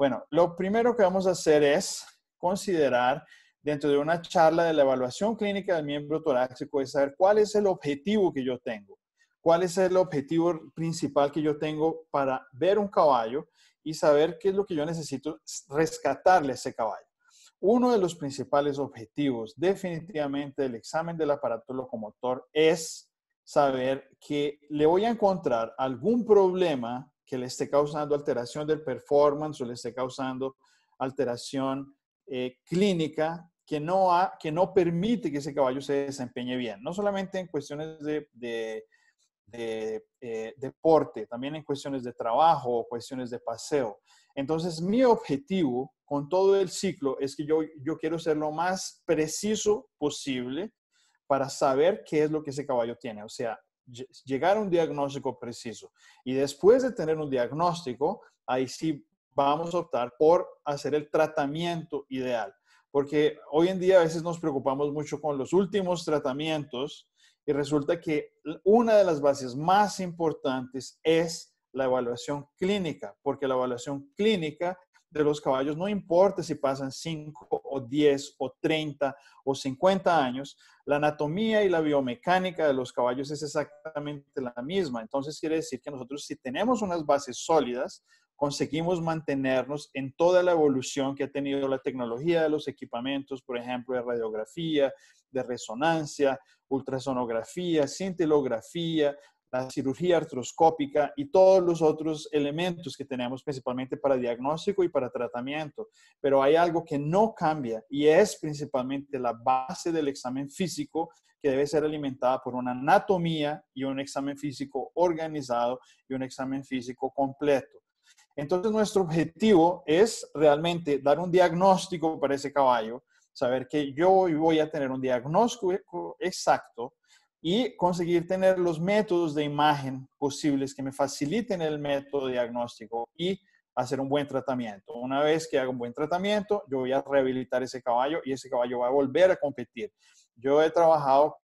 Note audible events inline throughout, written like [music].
Bueno, lo primero que vamos a hacer es considerar dentro de una charla de la evaluación clínica del miembro torácico es saber cuál es el objetivo que yo tengo, cuál es el objetivo principal que yo tengo para ver un caballo y saber qué es lo que yo necesito rescatarle a ese caballo. Uno de los principales objetivos definitivamente del examen del aparato locomotor es saber que le voy a encontrar algún problema que le esté causando alteración del performance o le esté causando alteración eh, clínica que no, que no permite que ese caballo se desempeñe bien, no solamente en cuestiones de, eh, deporte, también en cuestiones de trabajo o cuestiones de paseo. Entonces, mi objetivo con todo el ciclo es que yo, yo quiero ser lo más preciso posible para saber qué es lo que ese caballo tiene. O sea, llegar a un diagnóstico preciso. Y después de tener un diagnóstico, ahí sí vamos a optar por hacer el tratamiento ideal. Porque hoy en día a veces nos preocupamos mucho con los últimos tratamientos y resulta que una de las bases más importantes es la evaluación clínica, porque la evaluación clínica de los caballos, no importa si pasan 5 o 10 o 30 o 50 años, la anatomía y la biomecánica de los caballos es exactamente la misma. Entonces quiere decir que nosotros si tenemos unas bases sólidas, conseguimos mantenernos en toda la evolución que ha tenido la tecnología de los equipamientos, por ejemplo, de radiografía, de resonancia, ultrasonografía, cintilografía, la cirugía artroscópica y todos los otros elementos que tenemos principalmente para diagnóstico y para tratamiento. Pero hay algo que no cambia y es principalmente la base del examen físico que debe ser alimentada por una anatomía y un examen físico organizado y un examen físico completo. Entonces nuestro objetivo es realmente dar un diagnóstico para ese caballo, saber que yo voy a tener un diagnóstico exacto y conseguir tener los métodos de imagen posibles que me faciliten el método diagnóstico y hacer un buen tratamiento. Una vez que haga un buen tratamiento, yo voy a rehabilitar ese caballo y ese caballo va a volver a competir. Yo he trabajado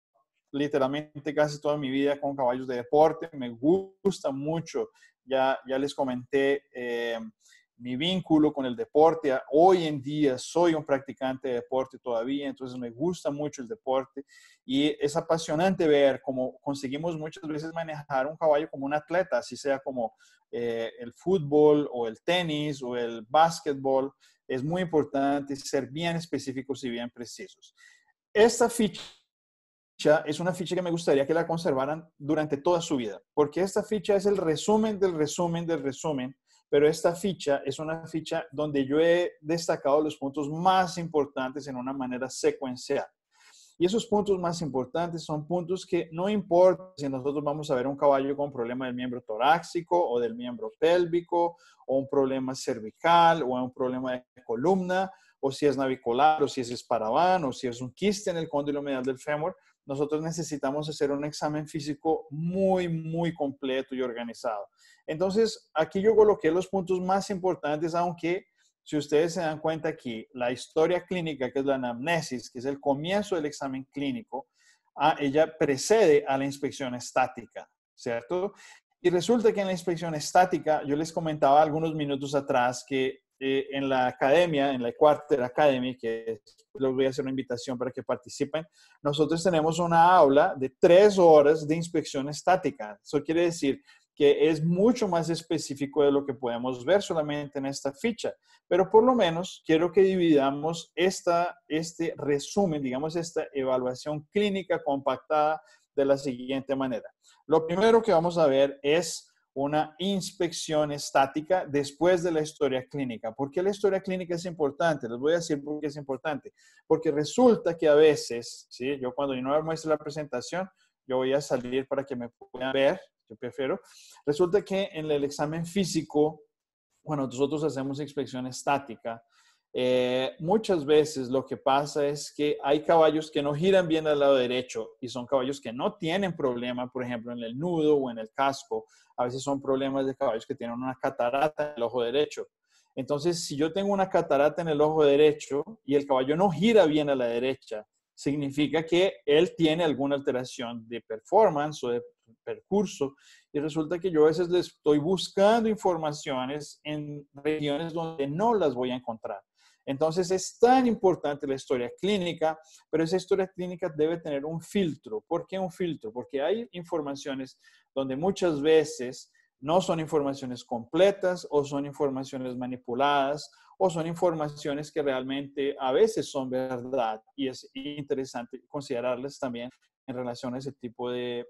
literalmente casi toda mi vida con caballos de deporte, me gusta mucho, ya, ya les comenté eh, mi vínculo con el deporte. Hoy en día soy un practicante de deporte todavía, entonces me gusta mucho el deporte y es apasionante ver cómo conseguimos muchas veces manejar un caballo como un atleta, así sea como eh, el fútbol o el tenis o el básquetbol. Es muy importante ser bien específicos y bien precisos. Esta ficha es una ficha que me gustaría que la conservaran durante toda su vida, porque esta ficha es el resumen del resumen del resumen pero esta ficha es una ficha donde yo he destacado los puntos más importantes en una manera secuencial. Y esos puntos más importantes son puntos que no importa si nosotros vamos a ver un caballo con problema del miembro torácico o del miembro pélvico, o un problema cervical, o un problema de columna, o si es navicular, o si es esparaván, o si es un quiste en el cóndilo medial del fémur, nosotros necesitamos hacer un examen físico muy, muy completo y organizado. Entonces, aquí yo coloqué los puntos más importantes, aunque si ustedes se dan cuenta aquí, la historia clínica, que es la anamnesis, que es el comienzo del examen clínico, ah, ella precede a la inspección estática, ¿cierto? Y resulta que en la inspección estática, yo les comentaba algunos minutos atrás que eh, en la academia, en la Quarter Academy, que les voy a hacer una invitación para que participen, nosotros tenemos una aula de tres horas de inspección estática. Eso quiere decir que es mucho más específico de lo que podemos ver solamente en esta ficha. Pero por lo menos quiero que dividamos esta, este resumen, digamos, esta evaluación clínica compactada de la siguiente manera. Lo primero que vamos a ver es una inspección estática después de la historia clínica. ¿Por qué la historia clínica es importante? Les voy a decir por qué es importante. Porque resulta que a veces, ¿sí? yo cuando yo no muestre la presentación, yo voy a salir para que me puedan ver yo prefiero. Resulta que en el examen físico, cuando nosotros hacemos inspección estática, eh, muchas veces lo que pasa es que hay caballos que no giran bien al lado derecho y son caballos que no tienen problema, por ejemplo, en el nudo o en el casco. A veces son problemas de caballos que tienen una catarata en el ojo derecho. Entonces, si yo tengo una catarata en el ojo derecho y el caballo no gira bien a la derecha, significa que él tiene alguna alteración de performance o de percurso y resulta que yo a veces les estoy buscando informaciones en regiones donde no las voy a encontrar. Entonces es tan importante la historia clínica, pero esa historia clínica debe tener un filtro. ¿Por qué un filtro? Porque hay informaciones donde muchas veces no son informaciones completas o son informaciones manipuladas o son informaciones que realmente a veces son verdad y es interesante considerarlas también en relación a ese tipo de,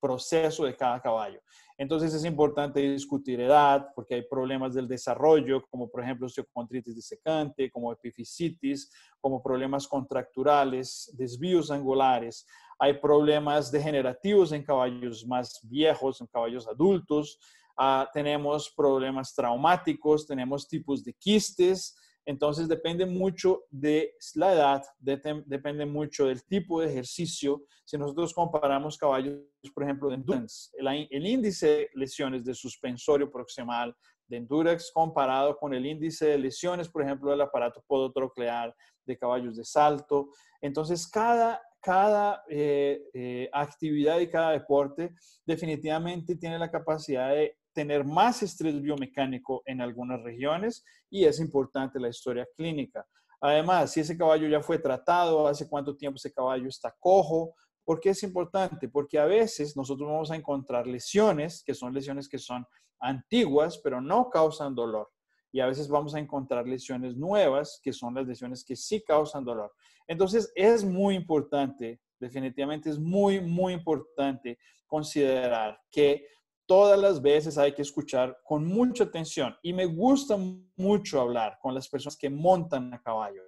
proceso de cada caballo. Entonces es importante discutir edad, porque hay problemas del desarrollo, como por ejemplo osteocontritis disecante, como epifisitis, como problemas contracturales, desvíos angulares. Hay problemas degenerativos en caballos más viejos, en caballos adultos. Ah, tenemos problemas traumáticos, tenemos tipos de quistes, entonces depende mucho de la edad, depende mucho del tipo de ejercicio. Si nosotros comparamos caballos, por ejemplo, de endurance, el, índice de lesiones de suspensorio proximal de endurance comparado con el índice de lesiones, por ejemplo, del aparato podotroclear de caballos de salto. Entonces, cada, cada eh, eh, actividad y cada deporte definitivamente tiene la capacidad de tener más estrés biomecánico en algunas regiones y es importante la historia clínica. Además, si ese caballo ya fue tratado, hace cuánto tiempo ese caballo está cojo, ¿por qué es importante? Porque a veces nosotros vamos a encontrar lesiones, que son lesiones que son antiguas, pero no causan dolor. Y a veces vamos a encontrar lesiones nuevas, que son las lesiones que sí causan dolor. Entonces, es muy importante, definitivamente es muy, muy importante considerar que todas las veces hay que escuchar con mucha atención. Y me gusta mucho hablar con las personas que montan a caballo.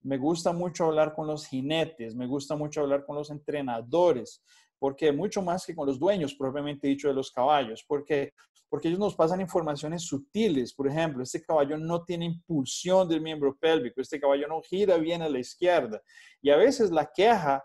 Me gusta mucho hablar con los jinetes, me gusta mucho hablar con los entrenadores, porque mucho más que con los dueños propiamente dicho de los caballos, porque porque ellos nos pasan informaciones sutiles. Por ejemplo, este caballo no tiene impulsión del miembro pélvico, este caballo no gira bien a la izquierda. Y a veces la queja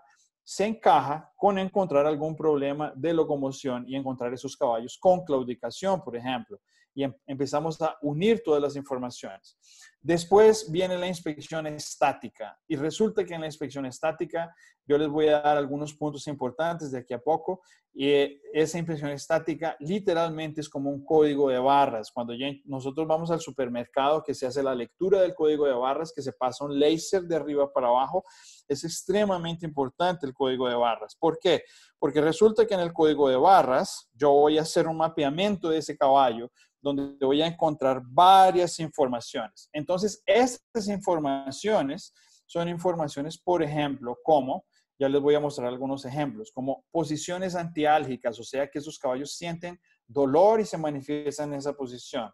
se encaja con encontrar algún problema de locomoción y encontrar esos caballos con claudicación, por ejemplo. Y em, empezamos a unir todas las informaciones. Después viene la inspección estática y resulta que en la inspección estática yo les voy a dar algunos puntos importantes de aquí a poco y esa inspección estática literalmente es como un código de barras. Cuando nosotros vamos al supermercado que se hace la lectura del código de barras, que se pasa un láser de arriba para abajo, es extremadamente importante el código de barras. ¿Por qué? Porque resulta que en el código de barras yo voy a hacer un mapeamiento de ese caballo donde voy a encontrar varias informaciones. Entonces, estas informaciones son informaciones, por ejemplo, como, ya les voy a mostrar algunos ejemplos, como posiciones antiálgicas, o sea que esos caballos sienten dolor y se manifiestan en esa posición.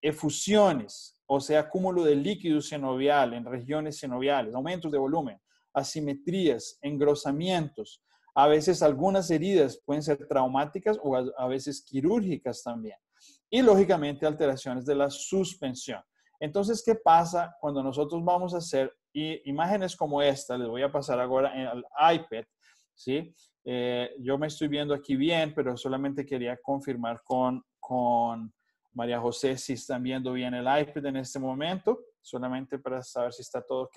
Efusiones, o sea, acúmulo de líquido sinovial en regiones sinoviales, aumentos de volumen, asimetrías, engrosamientos. A veces algunas heridas pueden ser traumáticas o a veces quirúrgicas también y lógicamente alteraciones de la suspensión. Entonces, ¿qué pasa cuando nosotros vamos a hacer imágenes como esta? Les voy a pasar ahora al iPad, ¿sí? Eh, yo me estoy viendo aquí bien, pero solamente quería confirmar con, con María José si están viendo bien el iPad en este momento, solamente para saber si está todo ok.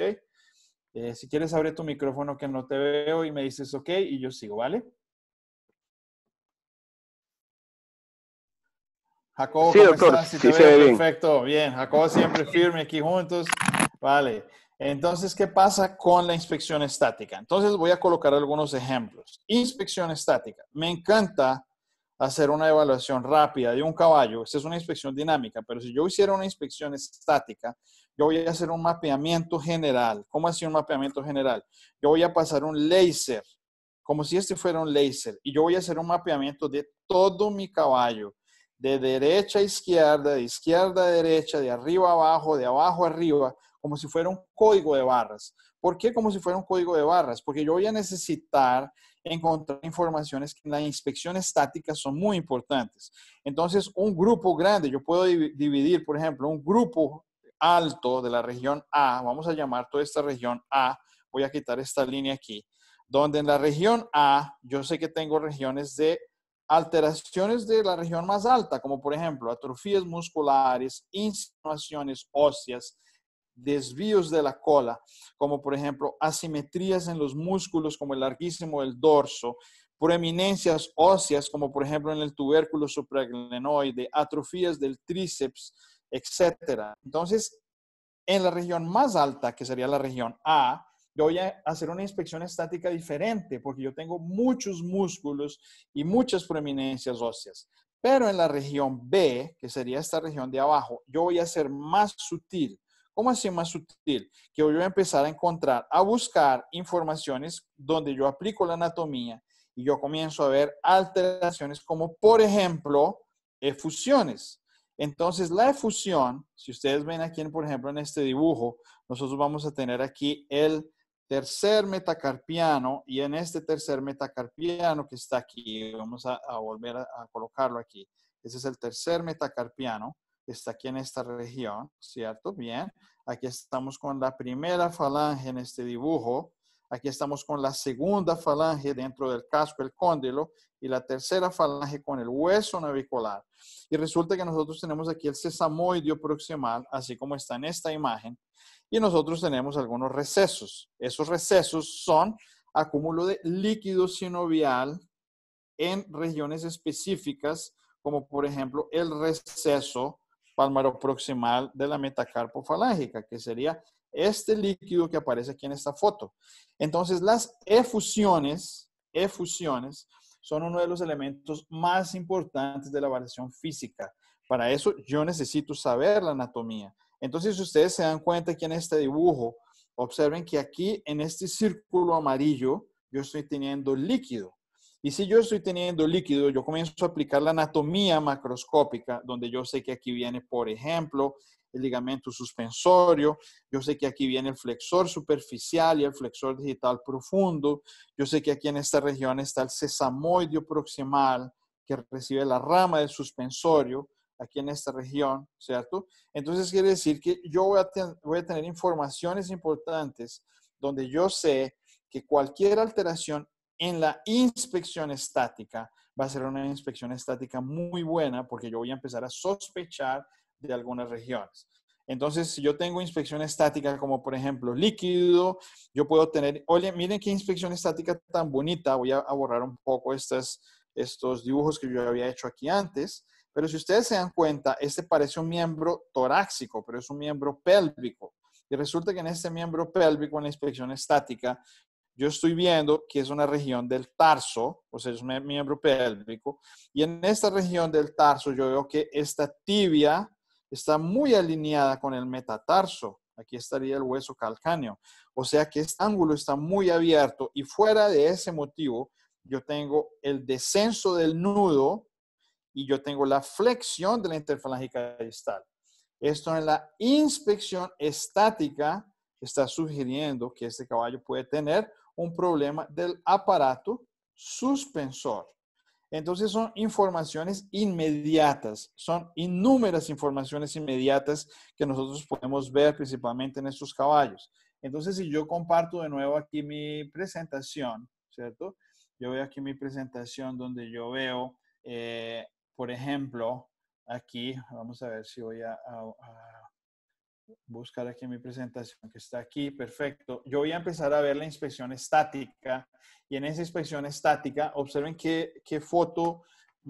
Eh, si quieres, abre tu micrófono que no te veo y me dices ok y yo sigo, ¿vale? Jacobo, sí, doctor. Estás? sí, se ve Perfecto, bien. Jacobo siempre firme aquí juntos. Vale. Entonces, ¿qué pasa con la inspección estática? Entonces, voy a colocar algunos ejemplos. Inspección estática. Me encanta hacer una evaluación rápida de un caballo. Esta es una inspección dinámica, pero si yo hiciera una inspección estática, yo voy a hacer un mapeamiento general. ¿Cómo así un mapeamiento general? Yo voy a pasar un láser, como si este fuera un láser, y yo voy a hacer un mapeamiento de todo mi caballo de derecha a izquierda, de izquierda a derecha, de arriba a abajo, de abajo a arriba, como si fuera un código de barras. ¿Por qué como si fuera un código de barras? Porque yo voy a necesitar encontrar informaciones que en la inspección estática son muy importantes. Entonces, un grupo grande, yo puedo dividir, por ejemplo, un grupo alto de la región A, vamos a llamar toda esta región A, voy a quitar esta línea aquí, donde en la región A, yo sé que tengo regiones de alteraciones de la región más alta, como por ejemplo atrofías musculares, insinuaciones óseas, desvíos de la cola, como por ejemplo asimetrías en los músculos como el larguísimo del dorso, proeminencias óseas, como por ejemplo en el tubérculo supraglenoide, atrofías del tríceps, etc. Entonces, en la región más alta, que sería la región A, yo voy a hacer una inspección estática diferente porque yo tengo muchos músculos y muchas proeminencias óseas. Pero en la región B, que sería esta región de abajo, yo voy a ser más sutil. ¿Cómo así más sutil? Que voy a empezar a encontrar, a buscar informaciones donde yo aplico la anatomía y yo comienzo a ver alteraciones como, por ejemplo, efusiones. Entonces, la efusión, si ustedes ven aquí, por ejemplo, en este dibujo, nosotros vamos a tener aquí el tercer metacarpiano y en este tercer metacarpiano que está aquí, vamos a, volver a, colocarlo aquí. Ese es el tercer metacarpiano, está aquí en esta región, ¿cierto? Bien, aquí estamos con la primera falange en este dibujo, aquí estamos con la segunda falange dentro del casco, el cóndilo, y la tercera falange con el hueso navicular. Y resulta que nosotros tenemos aquí el sesamoideo proximal, así como está en esta imagen, y nosotros tenemos algunos recesos. Esos recesos son acúmulo de líquido sinovial en regiones específicas, como por ejemplo el receso palmaroproximal de la metacarpofalángica, que sería este líquido que aparece aquí en esta foto. Entonces, las efusiones, efusiones son uno de los elementos más importantes de la variación física. Para eso yo necesito saber la anatomía. Entonces, si ustedes se dan cuenta aquí en este dibujo, observen que aquí en este círculo amarillo, yo estoy teniendo líquido. Y si yo estoy teniendo líquido, yo comienzo a aplicar la anatomía macroscópica, donde yo sé que aquí viene, por ejemplo, el ligamento suspensorio, yo sé que aquí viene el flexor superficial y el flexor digital profundo, yo sé que aquí en esta región está el sesamoideo proximal, que recibe la rama del suspensorio, aquí en esta región, ¿cierto? Entonces quiere decir que yo voy a, voy a tener informaciones importantes donde yo sé que cualquier alteración en la inspección estática va a ser una inspección estática muy buena porque yo voy a empezar a sospechar de algunas regiones. Entonces, si yo tengo inspección estática, como por ejemplo líquido, yo puedo tener, oye, miren qué inspección estática tan bonita, voy a, borrar un poco estos dibujos que yo había hecho aquí antes. Pero si ustedes se dan cuenta, este parece un miembro torácico, pero es un miembro pélvico. Y resulta que en este miembro pélvico, en la inspección estática, yo estoy viendo que es una región del tarso, o sea, es un miembro pélvico. Y en esta región del tarso yo veo que esta tibia está muy alineada con el metatarso. Aquí estaría el hueso calcáneo. O sea que este ángulo está muy abierto y fuera de ese motivo, yo tengo el descenso del nudo y yo tengo la flexión de la interfalángica distal. Esto en la inspección estática está sugiriendo que este caballo puede tener un problema del aparato suspensor. Entonces son informaciones inmediatas, son innúmeras informaciones inmediatas que nosotros podemos ver principalmente en estos caballos. Entonces si yo comparto de nuevo aquí mi presentación, ¿cierto? Yo veo aquí mi presentación donde yo veo eh, por ejemplo, aquí, vamos a ver si voy a, buscar aquí mi presentación que está aquí, perfecto. Yo voy a empezar a ver la inspección estática y en esa inspección estática, observen qué, qué foto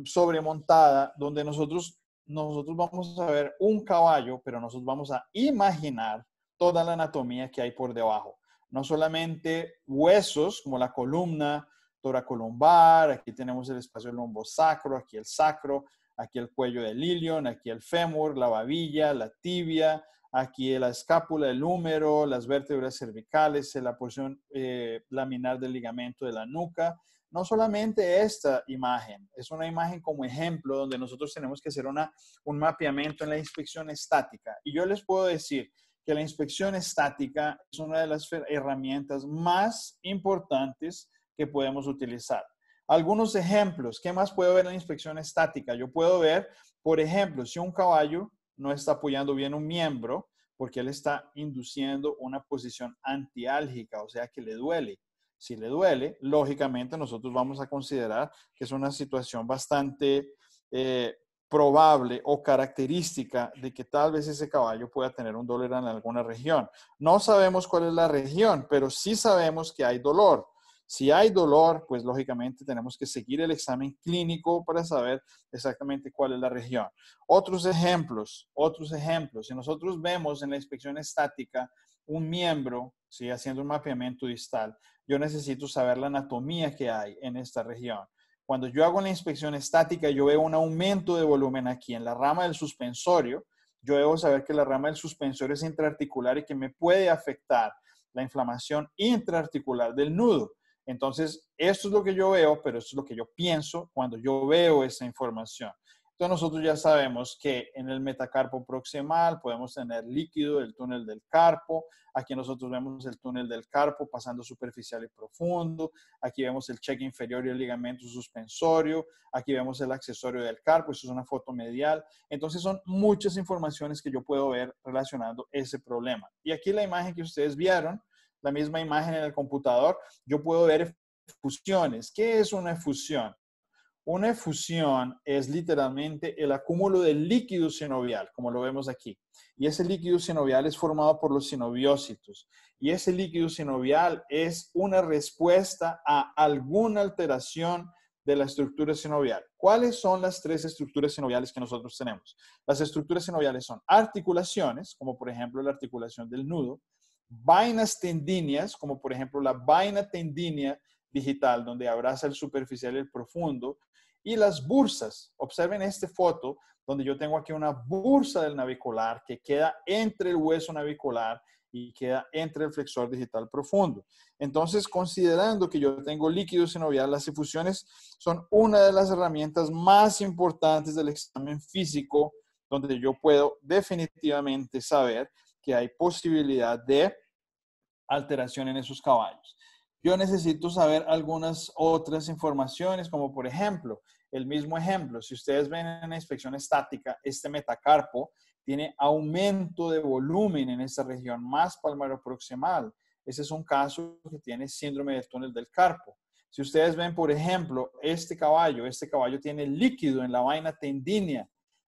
sobremontada donde nosotros, nosotros vamos a ver un caballo, pero nosotros vamos a imaginar toda la anatomía que hay por debajo. No solamente huesos como la columna, toracolumbar, aquí tenemos el espacio lombosacro, aquí el sacro, aquí el cuello del ilion, aquí el fémur, la babilla, la tibia, aquí la escápula, el húmero, las vértebras cervicales, la porción eh, laminar del ligamento de la nuca. No solamente esta imagen, es una imagen como ejemplo donde nosotros tenemos que hacer una, un mapeamiento en la inspección estática. Y yo les puedo decir que la inspección estática es una de las herramientas más importantes que podemos utilizar. Algunos ejemplos, ¿qué más puedo ver en la inspección estática? Yo puedo ver, por ejemplo, si un caballo no está apoyando bien un miembro porque él está induciendo una posición antiálgica, o sea que le duele. Si le duele, lógicamente nosotros vamos a considerar que es una situación bastante eh, probable o característica de que tal vez ese caballo pueda tener un dolor en alguna región. No sabemos cuál es la región, pero sí sabemos que hay dolor. Si hay dolor, pues lógicamente tenemos que seguir el examen clínico para saber exactamente cuál es la región. Otros ejemplos, otros ejemplos. Si nosotros vemos en la inspección estática un miembro, ¿sí? haciendo un mapeamiento distal, yo necesito saber la anatomía que hay en esta región. Cuando yo hago la inspección estática, yo veo un aumento de volumen aquí en la rama del suspensorio. Yo debo saber que la rama del suspensorio es intraarticular y que me puede afectar la inflamación intraarticular del nudo. Entonces, esto es lo que yo veo, pero esto es lo que yo pienso cuando yo veo esa información. Entonces, nosotros ya sabemos que en el metacarpo proximal podemos tener líquido del túnel del carpo. Aquí nosotros vemos el túnel del carpo pasando superficial y profundo. Aquí vemos el cheque inferior y el ligamento suspensorio. Aquí vemos el accesorio del carpo. Esto es una foto medial. Entonces, son muchas informaciones que yo puedo ver relacionando ese problema. Y aquí la imagen que ustedes vieron la misma imagen en el computador, yo puedo ver fusiones. ¿Qué es una efusión? Una efusión es literalmente el acúmulo de líquido sinovial, como lo vemos aquí. Y ese líquido sinovial es formado por los sinoviócitos. Y ese líquido sinovial es una respuesta a alguna alteración de la estructura sinovial. ¿Cuáles son las tres estructuras sinoviales que nosotros tenemos? Las estructuras sinoviales son articulaciones, como por ejemplo la articulación del nudo, vainas tendíneas, como por ejemplo la vaina tendínea digital, donde abraza el superficial y el profundo, y las bursas. Observen esta foto, donde yo tengo aquí una bursa del navicular que queda entre el hueso navicular y queda entre el flexor digital profundo. Entonces, considerando que yo tengo líquido sinovial, las efusiones son una de las herramientas más importantes del examen físico, donde yo puedo definitivamente saber que hay posibilidad de alteración en esos caballos. Yo necesito saber algunas otras informaciones, como por ejemplo, el mismo ejemplo, si ustedes ven en la inspección estática, este metacarpo tiene aumento de volumen en esta región más palmaroproximal. Ese es un caso que tiene síndrome del túnel del carpo. Si ustedes ven, por ejemplo, este caballo, este caballo tiene líquido en la vaina tendínea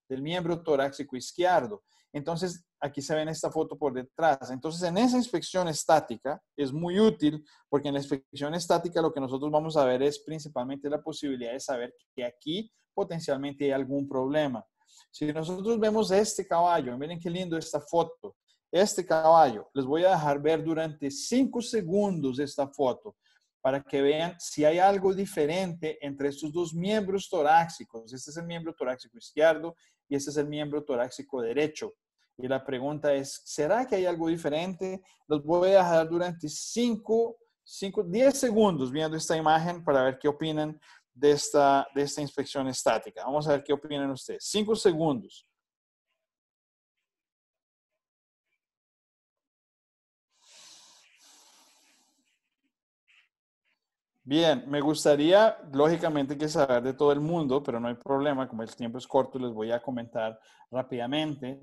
del miembro torácico izquierdo. Entonces, aquí se ve en esta foto por detrás. Entonces, en esa inspección estática es muy útil porque en la inspección estática lo que nosotros vamos a ver es principalmente la posibilidad de saber que aquí potencialmente hay algún problema. Si nosotros vemos este caballo, miren qué lindo esta foto. Este caballo, les voy a dejar ver durante cinco segundos esta foto para que vean si hay algo diferente entre estos dos miembros torácicos. Este es el miembro torácico izquierdo y este es el miembro torácico derecho. Y la pregunta es, ¿será que hay algo diferente? Los voy a dejar durante 5, 5, 10 segundos viendo esta imagen para ver qué opinan de esta, de esta inspección estática. Vamos a ver qué opinan ustedes. 5 segundos. Bien, me gustaría, lógicamente, que saber de todo el mundo, pero no hay problema, como el tiempo es corto, les voy a comentar rápidamente.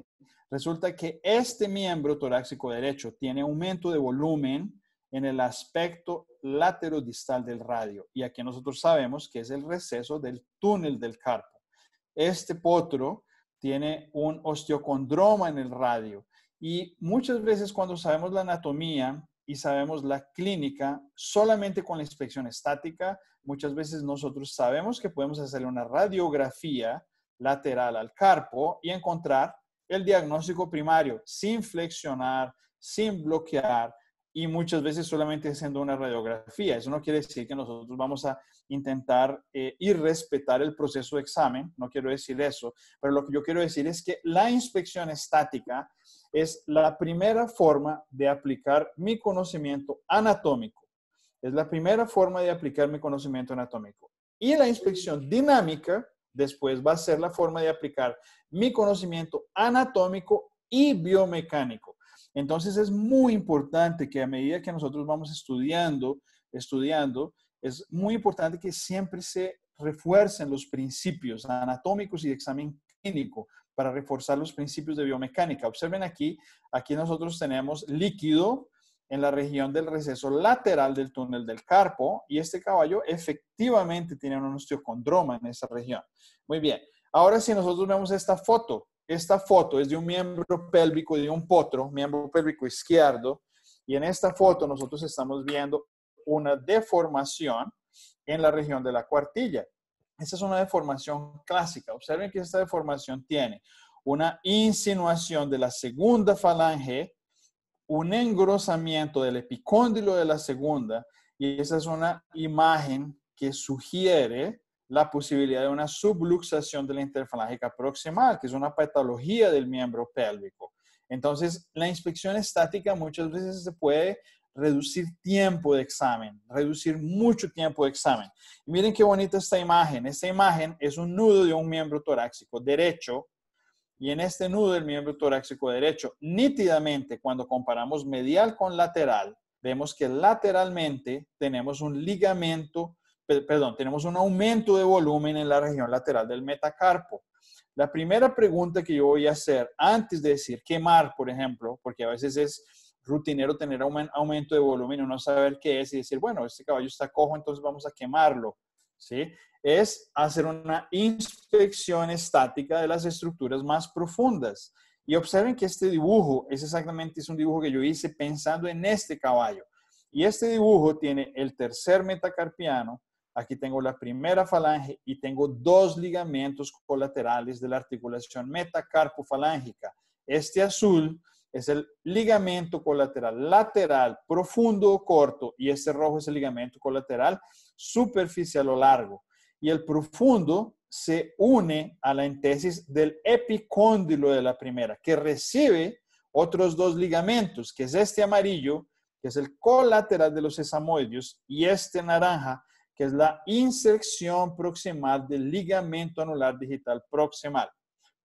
Resulta que este miembro torácico derecho tiene aumento de volumen en el aspecto laterodistal del radio, y aquí nosotros sabemos que es el receso del túnel del carpo. Este potro tiene un osteocondroma en el radio, y muchas veces cuando sabemos la anatomía, y sabemos la clínica solamente con la inspección estática. Muchas veces nosotros sabemos que podemos hacer una radiografía lateral al carpo y encontrar el diagnóstico primario sin flexionar, sin bloquear y muchas veces solamente haciendo una radiografía. Eso no quiere decir que nosotros vamos a intentar eh, ir respetar el proceso de examen, no quiero decir eso, pero lo que yo quiero decir es que la inspección estática es la primera forma de aplicar mi conocimiento anatómico. Es la primera forma de aplicar mi conocimiento anatómico. Y la inspección dinámica después va a ser la forma de aplicar mi conocimiento anatómico y biomecánico. Entonces es muy importante que a medida que nosotros vamos estudiando, estudiando, es muy importante que siempre se refuercen los principios anatómicos y de examen clínico para reforzar los principios de biomecánica. Observen aquí, aquí nosotros tenemos líquido en la región del receso lateral del túnel del carpo y este caballo efectivamente tiene un osteocondroma en esa región. Muy bien. Ahora si nosotros vemos esta foto, esta foto es de un miembro pélvico de un potro, miembro pélvico izquierdo, y en esta foto nosotros estamos viendo una deformación en la región de la cuartilla. Esa es una deformación clásica. Observen que esta deformación tiene una insinuación de la segunda falange, un engrosamiento del epicóndilo de la segunda, y esa es una imagen que sugiere la posibilidad de una subluxación de la interfalángica proximal, que es una patología del miembro pélvico. Entonces, la inspección estática muchas veces se puede reducir tiempo de examen, reducir mucho tiempo de examen. Miren qué bonita esta imagen. Esta imagen es un nudo de un miembro torácico derecho y en este nudo del miembro torácico derecho, nítidamente cuando comparamos medial con lateral, vemos que lateralmente tenemos un ligamento, perdón, tenemos un aumento de volumen en la región lateral del metacarpo. La primera pregunta que yo voy a hacer antes de decir quemar, por ejemplo, porque a veces es rutinero tener un aumento de volumen y no saber qué es y decir, bueno, este caballo está cojo, entonces vamos a quemarlo. ¿Sí? Es hacer una inspección estática de las estructuras más profundas. Y observen que este dibujo es exactamente es un dibujo que yo hice pensando en este caballo. Y este dibujo tiene el tercer metacarpiano, aquí tengo la primera falange y tengo dos ligamentos colaterales de la articulación metacarpofalángica. Este azul es el ligamento colateral lateral profundo o corto y este rojo es el ligamento colateral superficial o largo. Y el profundo se une a la entesis del epicóndilo de la primera, que recibe otros dos ligamentos, que es este amarillo, que es el colateral de los sesamoides, y este naranja, que es la inserción proximal del ligamento anular digital proximal.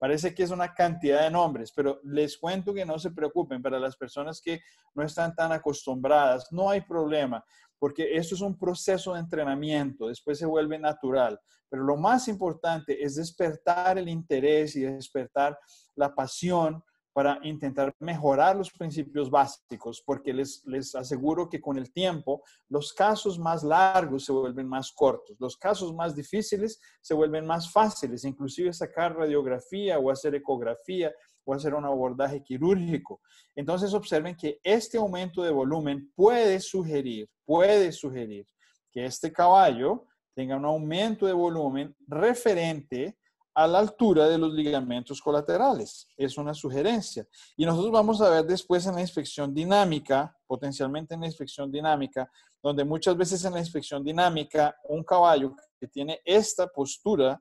Parece que es una cantidad de nombres, pero les cuento que no se preocupen. Para las personas que no están tan acostumbradas, no hay problema, porque esto es un proceso de entrenamiento, después se vuelve natural. Pero lo más importante es despertar el interés y despertar la pasión para intentar mejorar los principios básicos, porque les, les aseguro que con el tiempo los casos más largos se vuelven más cortos, los casos más difíciles se vuelven más fáciles, inclusive sacar radiografía o hacer ecografía o hacer un abordaje quirúrgico. Entonces observen que este aumento de volumen puede sugerir, puede sugerir que este caballo tenga un aumento de volumen referente a la altura de los ligamentos colaterales. Es una sugerencia. Y nosotros vamos a ver después en la inspección dinámica, potencialmente en la inspección dinámica, donde muchas veces en la inspección dinámica un caballo que tiene esta postura,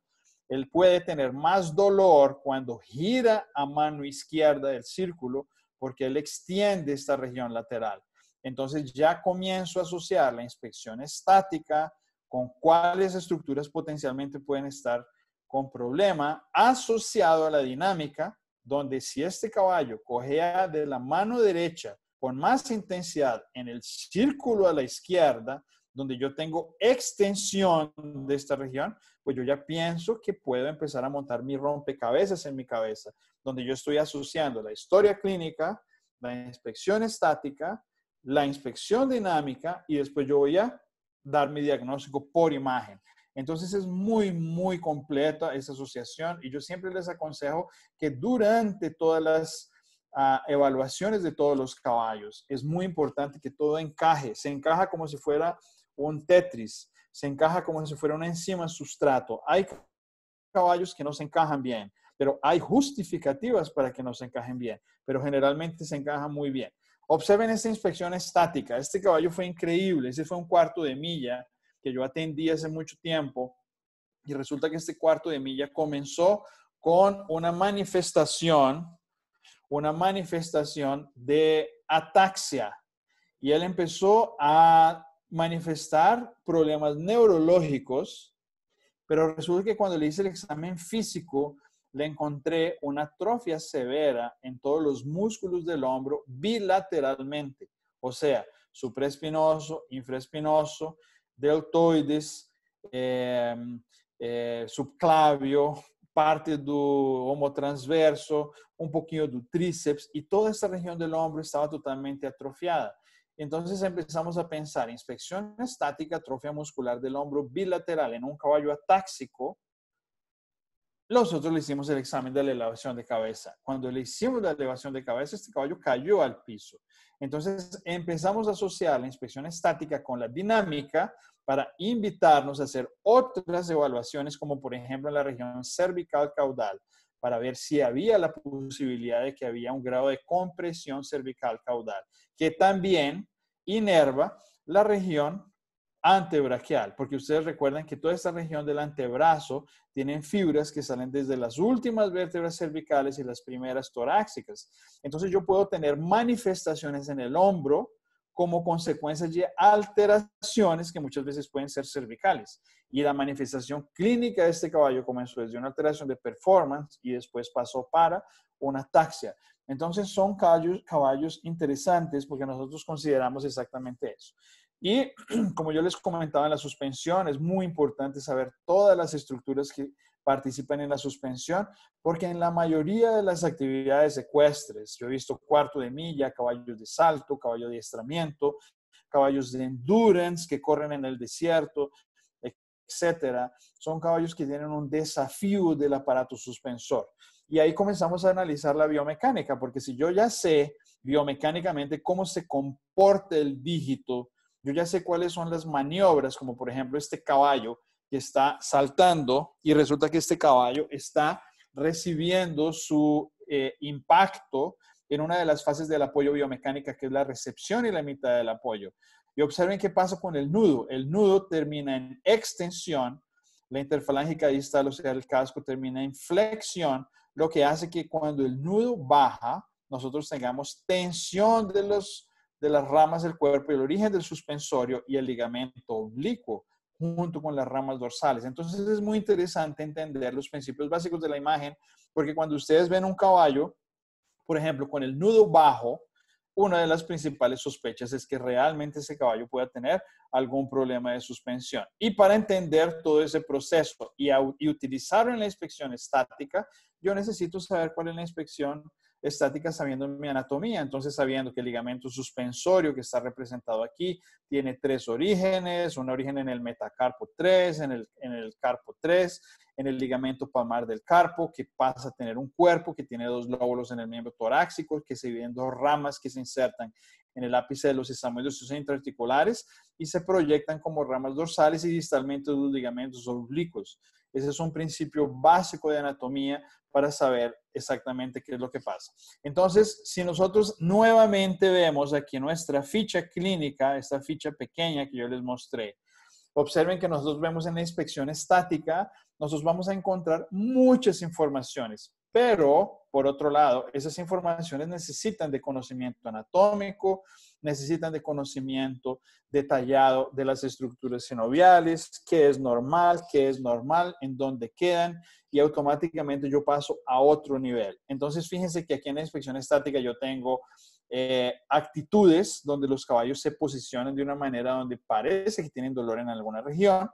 él puede tener más dolor cuando gira a mano izquierda del círculo porque él extiende esta región lateral. Entonces ya comienzo a asociar la inspección estática con cuáles estructuras potencialmente pueden estar con problema asociado a la dinámica, donde si este caballo cogea de la mano derecha con más intensidad en el círculo a la izquierda, donde yo tengo extensión de esta región, pues yo ya pienso que puedo empezar a montar mi rompecabezas en mi cabeza, donde yo estoy asociando la historia clínica, la inspección estática, la inspección dinámica y después yo voy a dar mi diagnóstico por imagen. Entonces es muy, muy completa esa asociación y yo siempre les aconsejo que durante todas las ah, evaluaciones de todos los caballos es muy importante que todo encaje, se encaja como si fuera un Tetris, se encaja como si fuera una enzima sustrato. Hay caballos que no se encajan bien, pero hay justificativas para que no se encajen bien, pero generalmente se encajan muy bien. Observen esta inspección estática. Este caballo fue increíble. Ese fue un cuarto de milla que yo atendí hace mucho tiempo y resulta que este cuarto de milla comenzó con una manifestación, una manifestación de ataxia y él empezó a manifestar problemas neurológicos, pero resulta que cuando le hice el examen físico, le encontré una atrofia severa en todos los músculos del hombro bilateralmente, o sea, supraespinoso, infraespinoso, deltoides, eh, eh, subclavio, parte do homotransverso, um pouquinho do tríceps e toda essa região do ombro estava totalmente atrofiada. Então, começamos a pensar inspecção estática, atrofia muscular do ombro bilateral em um caballo atáxico. nosotros le hicimos el examen de la elevación de cabeza. Cuando le hicimos la elevación de cabeza, este caballo cayó al piso. Entonces empezamos a asociar la inspección estática con la dinámica para invitarnos a hacer otras evaluaciones, como por ejemplo en la región cervical caudal, para ver si había la posibilidad de que había un grado de compresión cervical caudal, que también inerva la región antebraquial, porque ustedes recuerdan que toda esta región del antebrazo tienen fibras que salen desde las últimas vértebras cervicales y las primeras torácicas. Entonces yo puedo tener manifestaciones en el hombro como consecuencia de alteraciones que muchas veces pueden ser cervicales. Y la manifestación clínica de este caballo comenzó desde una alteración de performance y después pasó para una ataxia. Entonces son caballos, caballos interesantes porque nosotros consideramos exactamente eso. Y [clears throat] como yo les comentaba en la suspensión, es muy importante saber todas las estructuras que participan en la suspensión, porque en la mayoría de las actividades ecuestres, yo he visto cuarto de milla, caballos de salto, caballo de adiestramiento, caballos de endurance que corren en el desierto, etcétera, son caballos que tienen un desafío del aparato suspensor. Y ahí comenzamos a analizar la biomecánica, porque si yo ya sé biomecánicamente cómo se comporta el dígito yo ya sé cuáles son las maniobras, como por ejemplo este caballo que está saltando y resulta que este caballo está recibiendo su eh, impacto en una de las fases del apoyo biomecánica, que es la recepción y la mitad del apoyo. Y observen qué pasa con el nudo. El nudo termina en extensión, la interfalángica distal, o sea, el casco termina en flexión, lo que hace que cuando el nudo baja, nosotros tengamos tensión de los de las ramas del cuerpo y el origen del suspensorio y el ligamento oblicuo junto con las ramas dorsales. Entonces es muy interesante entender los principios básicos de la imagen, porque cuando ustedes ven un caballo, por ejemplo, con el nudo bajo, una de las principales sospechas es que realmente ese caballo pueda tener algún problema de suspensión. Y para entender todo ese proceso y, utilizarlo en la inspección estática, yo necesito saber cuál es la inspección estática sabiendo mi anatomía, entonces sabiendo que el ligamento suspensorio que está representado aquí tiene tres orígenes, un origen en el metacarpo 3, en el, en el carpo 3, en el ligamento palmar del carpo, que pasa a tener un cuerpo que tiene dos lóbulos en el miembro torácico, que se dividen dos ramas que se insertan en el ápice de los estaminoides intraarticulares y se proyectan como ramas dorsales y distalmente los ligamentos oblicuos. Ese es un principio básico de anatomía para saber exactamente qué es lo que pasa. Entonces, si nosotros nuevamente vemos aquí nuestra ficha clínica, esta ficha pequeña que yo les mostré, observen que nosotros vemos en la inspección estática, nosotros vamos a encontrar muchas informaciones, pero por otro lado, esas informaciones necesitan de conocimiento anatómico, necesitan de conocimiento detallado de las estructuras sinoviales, qué es normal, qué es normal, en dónde quedan, y automáticamente yo paso a otro nivel. Entonces, fíjense que aquí en la inspección estática yo tengo eh, actitudes donde los caballos se posicionan de una manera donde parece que tienen dolor en alguna región.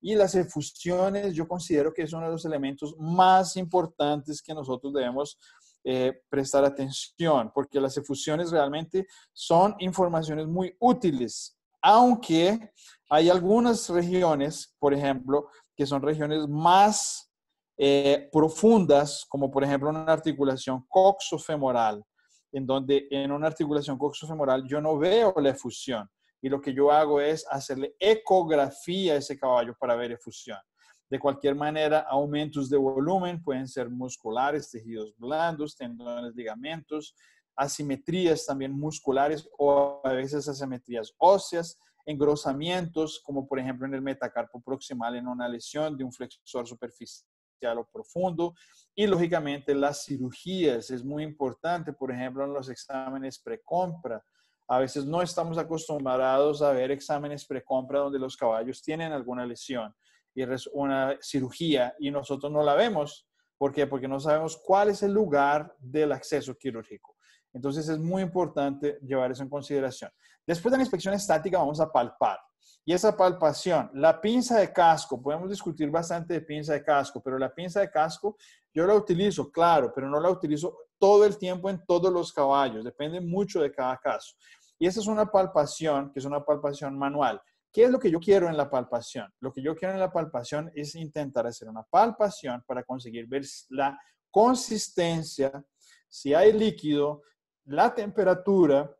Y las efusiones yo considero que es uno de los elementos más importantes que nosotros debemos eh, prestar atención, porque las efusiones realmente son informaciones muy útiles, aunque hay algunas regiones, por ejemplo, que son regiones más eh, profundas, como por ejemplo una articulación coxofemoral, en donde en una articulación coxofemoral yo no veo la efusión y lo que yo hago es hacerle ecografía a ese caballo para ver efusión. De cualquier manera, aumentos de volumen pueden ser musculares, tejidos blandos, tendones, ligamentos, asimetrías también musculares o a veces asimetrías óseas, engrosamientos, como por ejemplo en el metacarpo proximal en una lesión de un flexor superficial o profundo. Y lógicamente las cirugías es muy importante, por ejemplo, en los exámenes precompra. A veces no estamos acostumbrados a ver exámenes precompra donde los caballos tienen alguna lesión y una cirugía y nosotros no la vemos. ¿Por qué? Porque no sabemos cuál es el lugar del acceso quirúrgico. Entonces es muy importante llevar eso en consideración. Después de la inspección estática vamos a palpar. Y esa palpación, la pinza de casco, podemos discutir bastante de pinza de casco, pero la pinza de casco yo la utilizo, claro, pero no la utilizo todo el tiempo en todos los caballos, depende mucho de cada caso. Y esa es una palpación, que es una palpación manual, ¿Qué es lo que yo quiero en la palpación? Lo que yo quiero en la palpación es intentar hacer una palpación para conseguir ver la consistencia, si hay líquido, la temperatura,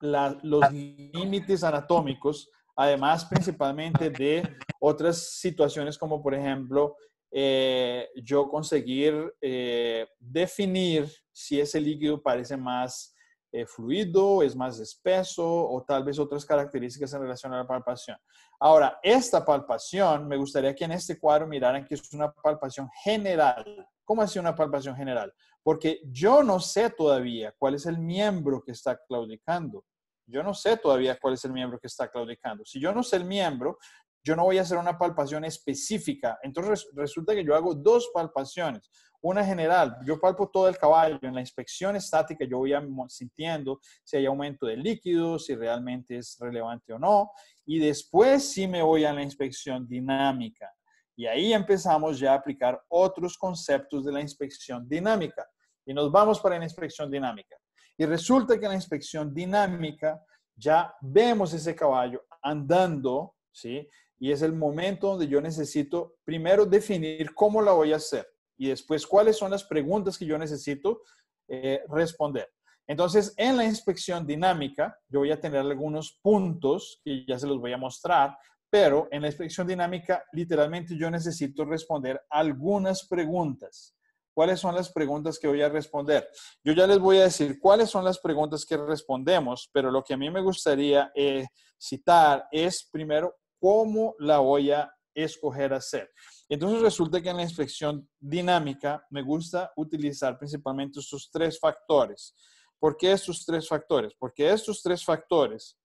los límites anatómicos, además principalmente de otras situaciones como por ejemplo eh, yo conseguir eh, definir si ese líquido parece más eh, fluido, es más espeso o tal vez otras características en relación a la palpación. Ahora, esta palpación, me gustaría que en este cuadro miraran que es una palpación general. ¿Cómo así una palpación general? Porque yo no sé todavía cuál es el miembro que está claudicando. Yo no sé todavía cuál es el miembro que está claudicando. Si yo no sé el miembro, yo no voy a hacer una palpación específica. Entonces resulta que yo hago dos palpaciones. Una general, yo palpo todo el caballo. En la inspección estática yo voy sintiendo si hay aumento de líquido, si realmente es relevante o no. Y después sí me voy a la inspección dinámica. Y ahí empezamos ya a aplicar otros conceptos de la inspección dinámica. Y nos vamos para la inspección dinámica. Y resulta que en la inspección dinámica ya vemos ese caballo andando, ¿sí? Y es el momento donde yo necesito primero definir cómo la voy a hacer y después cuáles son las preguntas que yo necesito eh, responder. Entonces, en la inspección dinámica, yo voy a tener algunos puntos que ya se los voy a mostrar, pero en la inspección dinámica, literalmente yo necesito responder algunas preguntas. ¿Cuáles son las preguntas que voy a responder? Yo ya les voy a decir cuáles son las preguntas que respondemos, pero lo que a mí me gustaría eh, citar es primero cómo la voy a escoger hacer. Entonces resulta que en la inspección dinámica me gusta utilizar principalmente estos tres factores. ¿Por qué estos tres factores? Porque estos tres factores,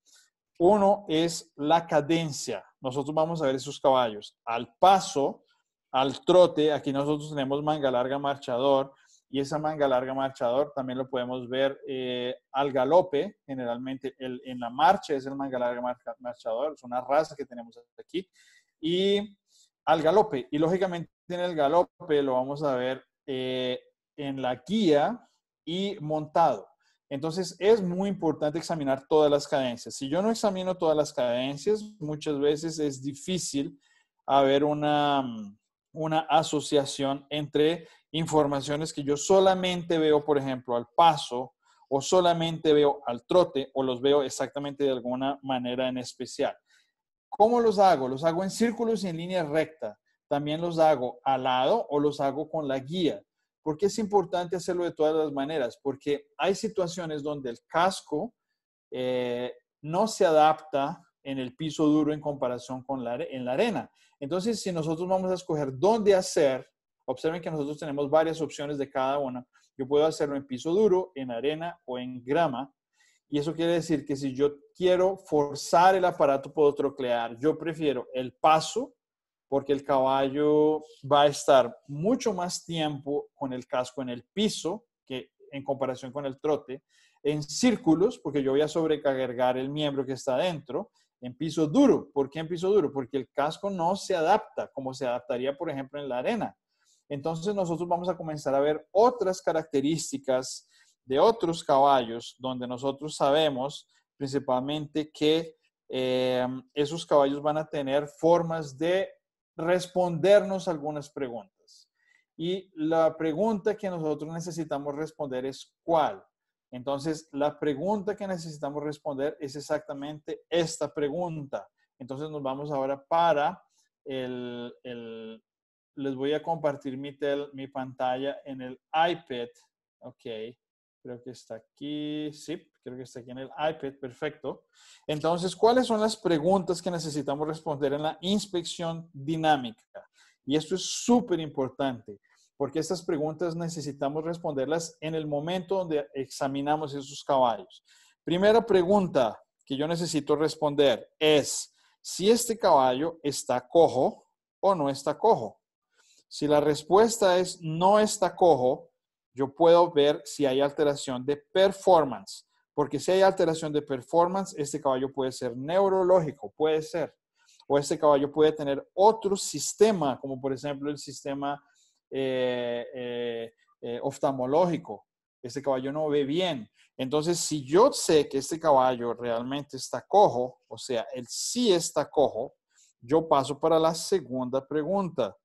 uno es la cadencia. Nosotros vamos a ver esos caballos al paso, al trote. Aquí nosotros tenemos manga larga marchador y esa manga larga marchador también lo podemos ver eh, al galope, generalmente en la marcha es el manga larga marchador, es una raza que tenemos aquí, y al galope, y lógicamente en el galope lo vamos a ver eh, en la guía y montado. Entonces es muy importante examinar todas las cadencias. Si yo no examino todas las cadencias, muchas veces es difícil haber una, una asociación entre informaciones que yo solamente veo, por ejemplo, al paso o solamente veo al trote o los veo exactamente de alguna manera en especial. ¿Cómo los hago? Los hago en círculos y en línea recta. También los hago al lado o los hago con la guía. ¿Por qué es importante hacerlo de todas las maneras? Porque hay situaciones donde el casco eh, no se adapta en el piso duro en comparación con la, en la arena. Entonces, si nosotros vamos a escoger dónde hacer Observen que nosotros tenemos varias opciones de cada una. Yo puedo hacerlo en piso duro, en arena o en grama. Y eso quiere decir que si yo quiero forzar el aparato podotroclear, yo prefiero el paso porque el caballo va a estar mucho más tiempo con el casco en el piso que en comparación con el trote, en círculos, porque yo voy a sobrecargar el miembro que está dentro, en piso duro. ¿Por qué en piso duro? Porque el casco no se adapta como se adaptaría, por ejemplo, en la arena. Entonces nosotros vamos a comenzar a ver otras características de otros caballos donde nosotros sabemos principalmente que eh, esos caballos van a tener formas de respondernos algunas preguntas. Y la pregunta que nosotros necesitamos responder es ¿cuál? Entonces, la pregunta que necesitamos responder es exactamente esta pregunta. Entonces, nos vamos ahora para el, les voy a compartir mi, mi pantalla en el iPad. Ok, creo que está aquí. Sí, creo que está aquí en el iPad. Perfecto. Entonces, ¿cuáles son las preguntas que necesitamos responder en la inspección dinámica? Y esto es súper importante, porque estas preguntas necesitamos responderlas en el momento donde examinamos esos caballos. Primera pregunta que yo necesito responder es si este caballo está cojo o no está cojo. Si la respuesta es no está cojo, yo puedo ver si hay alteración de performance, porque si hay alteración de performance, este caballo puede ser neurológico, puede ser, o este caballo puede tener otro sistema, como por ejemplo el sistema eh, eh, eh, oftalmológico. Este caballo no ve bien. Entonces, si yo sé que este caballo realmente está cojo, o sea, él sí está cojo, yo paso para la segunda pregunta.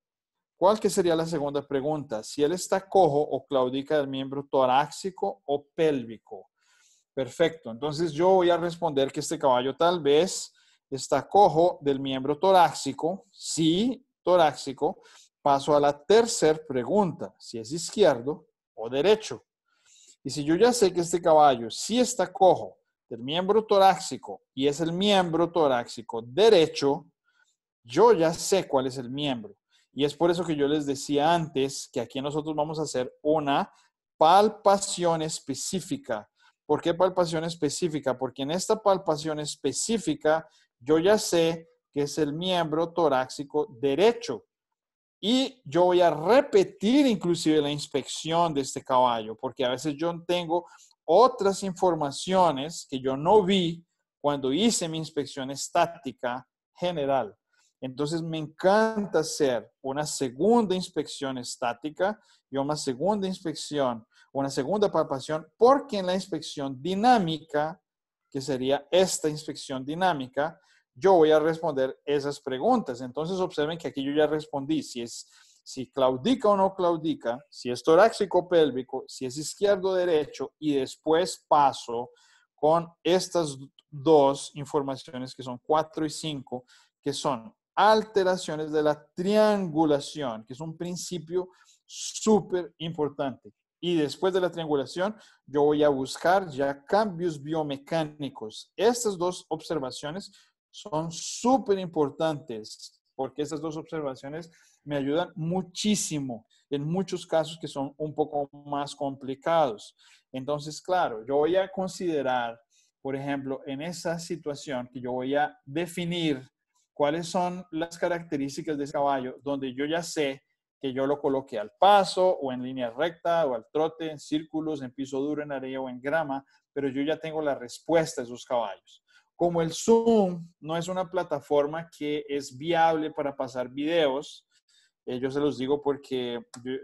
¿Cuál que sería la segunda pregunta? Si él está cojo o claudica del miembro torácico o pélvico. Perfecto. Entonces yo voy a responder que este caballo tal vez está cojo del miembro torácico. Sí, torácico. Paso a la tercera pregunta, si es izquierdo o derecho. Y si yo ya sé que este caballo sí está cojo del miembro torácico y es el miembro torácico derecho, yo ya sé cuál es el miembro. Y es por eso que yo les decía antes que aquí nosotros vamos a hacer una palpación específica. ¿Por qué palpación específica? Porque en esta palpación específica yo ya sé que es el miembro torácico derecho. Y yo voy a repetir inclusive la inspección de este caballo, porque a veces yo tengo otras informaciones que yo no vi cuando hice mi inspección estática general. Entonces me encanta hacer una segunda inspección estática y una segunda inspección, una segunda palpación, porque en la inspección dinámica, que sería esta inspección dinámica, yo voy a responder esas preguntas. Entonces observen que aquí yo ya respondí si es si claudica o no claudica, si es torácico pélvico, si es izquierdo o derecho y después paso con estas dos informaciones que son 4 y 5, que son alteraciones de la triangulación, que es un principio súper importante. Y después de la triangulación, yo voy a buscar ya cambios biomecánicos. Estas dos observaciones son súper importantes porque estas dos observaciones me ayudan muchísimo en muchos casos que son un poco más complicados. Entonces, claro, yo voy a considerar, por ejemplo, en esa situación que yo voy a definir cuáles son las características de ese caballo, donde yo ya sé que yo lo coloque al paso o en línea recta o al trote, en círculos, en piso duro, en arena o en grama, pero yo ya tengo la respuesta de esos caballos. Como el Zoom no es una plataforma que es viable para pasar videos, eh, yo se los digo porque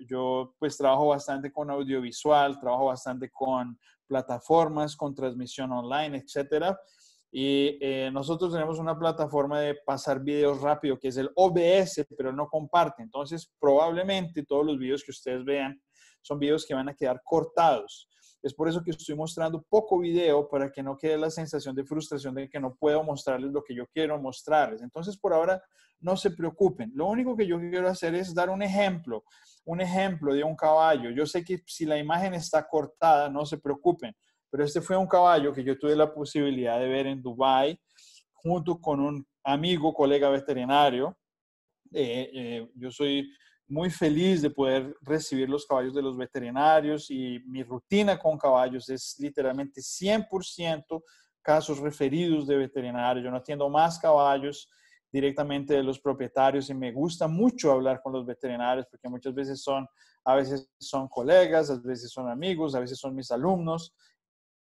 yo, pues trabajo bastante con audiovisual, trabajo bastante con plataformas, con transmisión online, etcétera. Y eh, nosotros tenemos una plataforma de pasar videos rápido que es el OBS, pero no comparte. Entonces, probablemente todos los videos que ustedes vean son videos que van a quedar cortados. Es por eso que estoy mostrando poco video para que no quede la sensación de frustración de que no puedo mostrarles lo que yo quiero mostrarles. Entonces, por ahora, no se preocupen. Lo único que yo quiero hacer es dar un ejemplo, un ejemplo de un caballo. Yo sé que si la imagen está cortada, no se preocupen, pero este fue un caballo que yo tuve la posibilidad de ver en Dubai junto con un amigo, colega veterinario. Eh, eh, yo soy muy feliz de poder recibir los caballos de los veterinarios y mi rutina con caballos es literalmente 100% casos referidos de veterinarios. Yo no atiendo más caballos directamente de los propietarios y me gusta mucho hablar con los veterinarios porque muchas veces son, a veces son colegas, a veces son amigos, a veces son mis alumnos.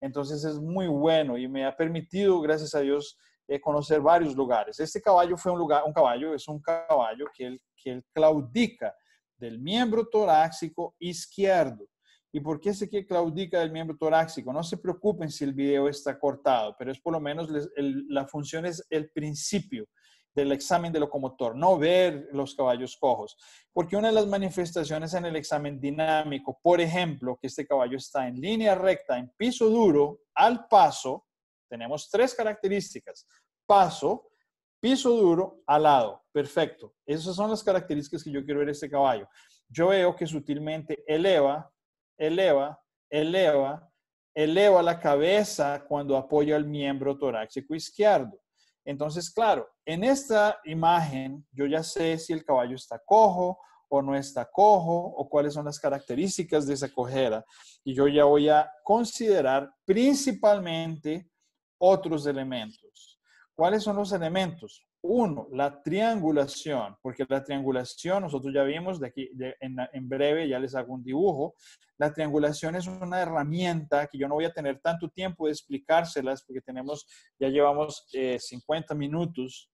Entonces es muy bueno y me ha permitido, gracias a Dios, eh, conocer varios lugares. Este caballo fue un lugar, un caballo, es un caballo que él, que él claudica del miembro torácico izquierdo. ¿Y por qué sé que claudica del miembro torácico? No se preocupen si el video está cortado, pero es por lo menos la función es el principio del examen de locomotor, no ver los caballos cojos. Porque una de las manifestaciones en el examen dinámico, por ejemplo, que este caballo está en línea recta, en piso duro, al paso, tenemos tres características. Paso, piso duro, alado. Perfecto. Esas son las características que yo quiero ver este caballo. Yo veo que sutilmente eleva, eleva, eleva, eleva la cabeza cuando apoya el miembro torácico izquierdo. Entonces, claro, en esta imagen yo ya sé si el caballo está cojo o no está cojo o cuáles son las características de esa cojera. Y yo ya voy a considerar principalmente otros elementos. ¿Cuáles son los elementos? Uno, la triangulación, porque la triangulación, nosotros ya vimos de aquí, en, breve ya les hago un dibujo. La triangulación es una herramienta que yo no voy a tener tanto tiempo de explicárselas porque tenemos, ya llevamos 50 eh, minutos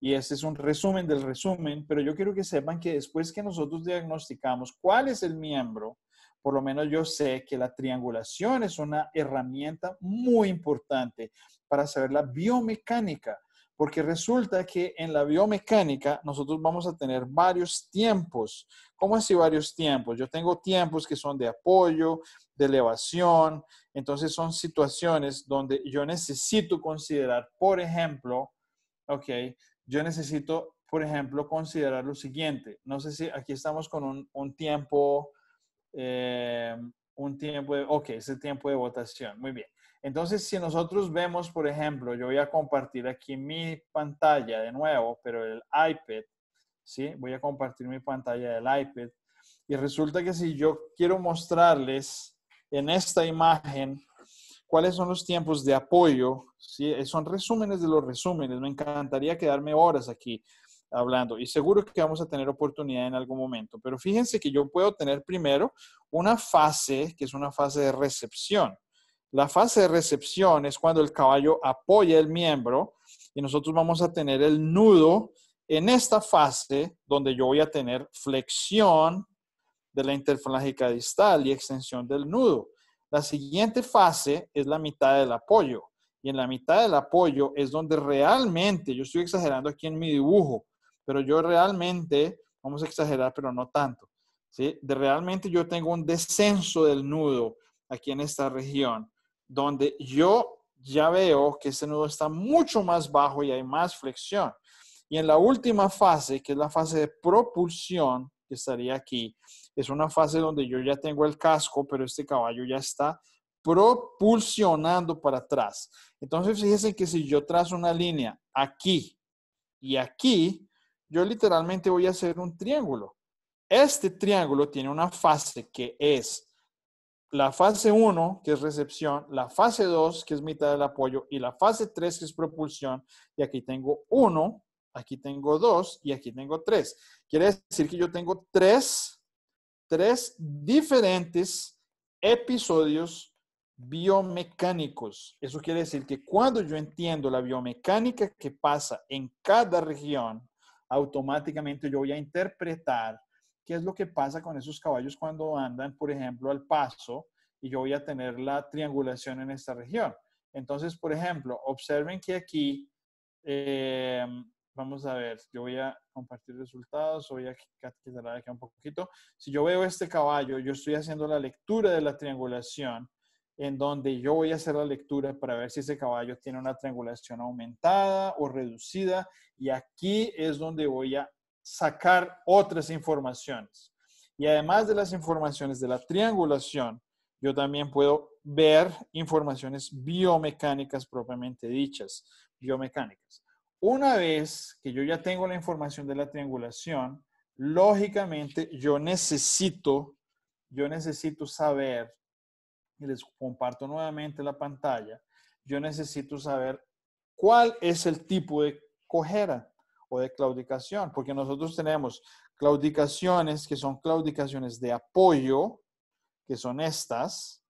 y este es un resumen del resumen, pero yo quiero que sepan que después que nosotros diagnosticamos cuál es el miembro, por lo menos yo sé que la triangulación es una herramienta muy importante para saber la biomecánica, porque resulta que en la biomecánica nosotros vamos a tener varios tiempos. ¿Cómo así varios tiempos? Yo tengo tiempos que son de apoyo, de elevación, entonces son situaciones donde yo necesito considerar, por ejemplo, ok, yo necesito, por ejemplo, considerar lo siguiente. No sé si aquí estamos con un, tiempo, eh, un tiempo, de, ok, ese tiempo de votación, muy bien. Entonces, si nosotros vemos, por ejemplo, yo voy a compartir aquí mi pantalla de nuevo, pero el iPad, ¿sí? Voy a compartir mi pantalla del iPad. Y resulta que si yo quiero mostrarles en esta imagen cuáles son los tiempos de apoyo, ¿sí? son resúmenes de los resúmenes. Me encantaría quedarme horas aquí hablando y seguro que vamos a tener oportunidad en algún momento. Pero fíjense que yo puedo tener primero una fase que es una fase de recepción. La fase de recepción es cuando el caballo apoya el miembro y nosotros vamos a tener el nudo en esta fase donde yo voy a tener flexión de la interfalágica distal y extensión del nudo. La siguiente fase es la mitad del apoyo y en la mitad del apoyo es donde realmente, yo estoy exagerando aquí en mi dibujo, pero yo realmente, vamos a exagerar, pero no tanto, ¿sí? De realmente yo tengo un descenso del nudo aquí en esta región donde yo ya veo que ese nudo está mucho más bajo y hay más flexión. Y en la última fase, que es la fase de propulsión, que estaría aquí, es una fase donde yo ya tengo el casco, pero este caballo ya está propulsionando para atrás. Entonces, fíjense que si yo trazo una línea aquí y aquí, yo literalmente voy a hacer un triángulo. Este triángulo tiene una fase que es la fase 1, que es recepción, la fase 2, que es mitad del apoyo, y la fase 3, que es propulsión. Y aquí tengo 1, aquí tengo 2 y aquí tengo 3. Quiere decir que yo tengo tres, tres diferentes episodios biomecánicos. Eso quiere decir que cuando yo entiendo la biomecánica que pasa en cada región, automáticamente yo voy a interpretar qué es lo que pasa con esos caballos cuando andan, por ejemplo, al paso y yo voy a tener la triangulación en esta región. Entonces, por ejemplo, observen que aquí, eh, vamos a ver, yo voy a compartir resultados, voy a quitar aquí un poquito. Si yo veo este caballo, yo estoy haciendo la lectura de la triangulación, en donde yo voy a hacer la lectura para ver si ese caballo tiene una triangulación aumentada o reducida, y aquí es donde voy a sacar otras informaciones. Y además de las informaciones de la triangulación, yo también puedo ver informaciones biomecánicas propiamente dichas, biomecánicas. Una vez que yo ya tengo la información de la triangulación, lógicamente yo necesito, yo necesito saber, y les comparto nuevamente la pantalla, yo necesito saber cuál es el tipo de cojera de claudicación, porque nosotros tenemos claudicaciones que son claudicaciones de apoyo, que son estas,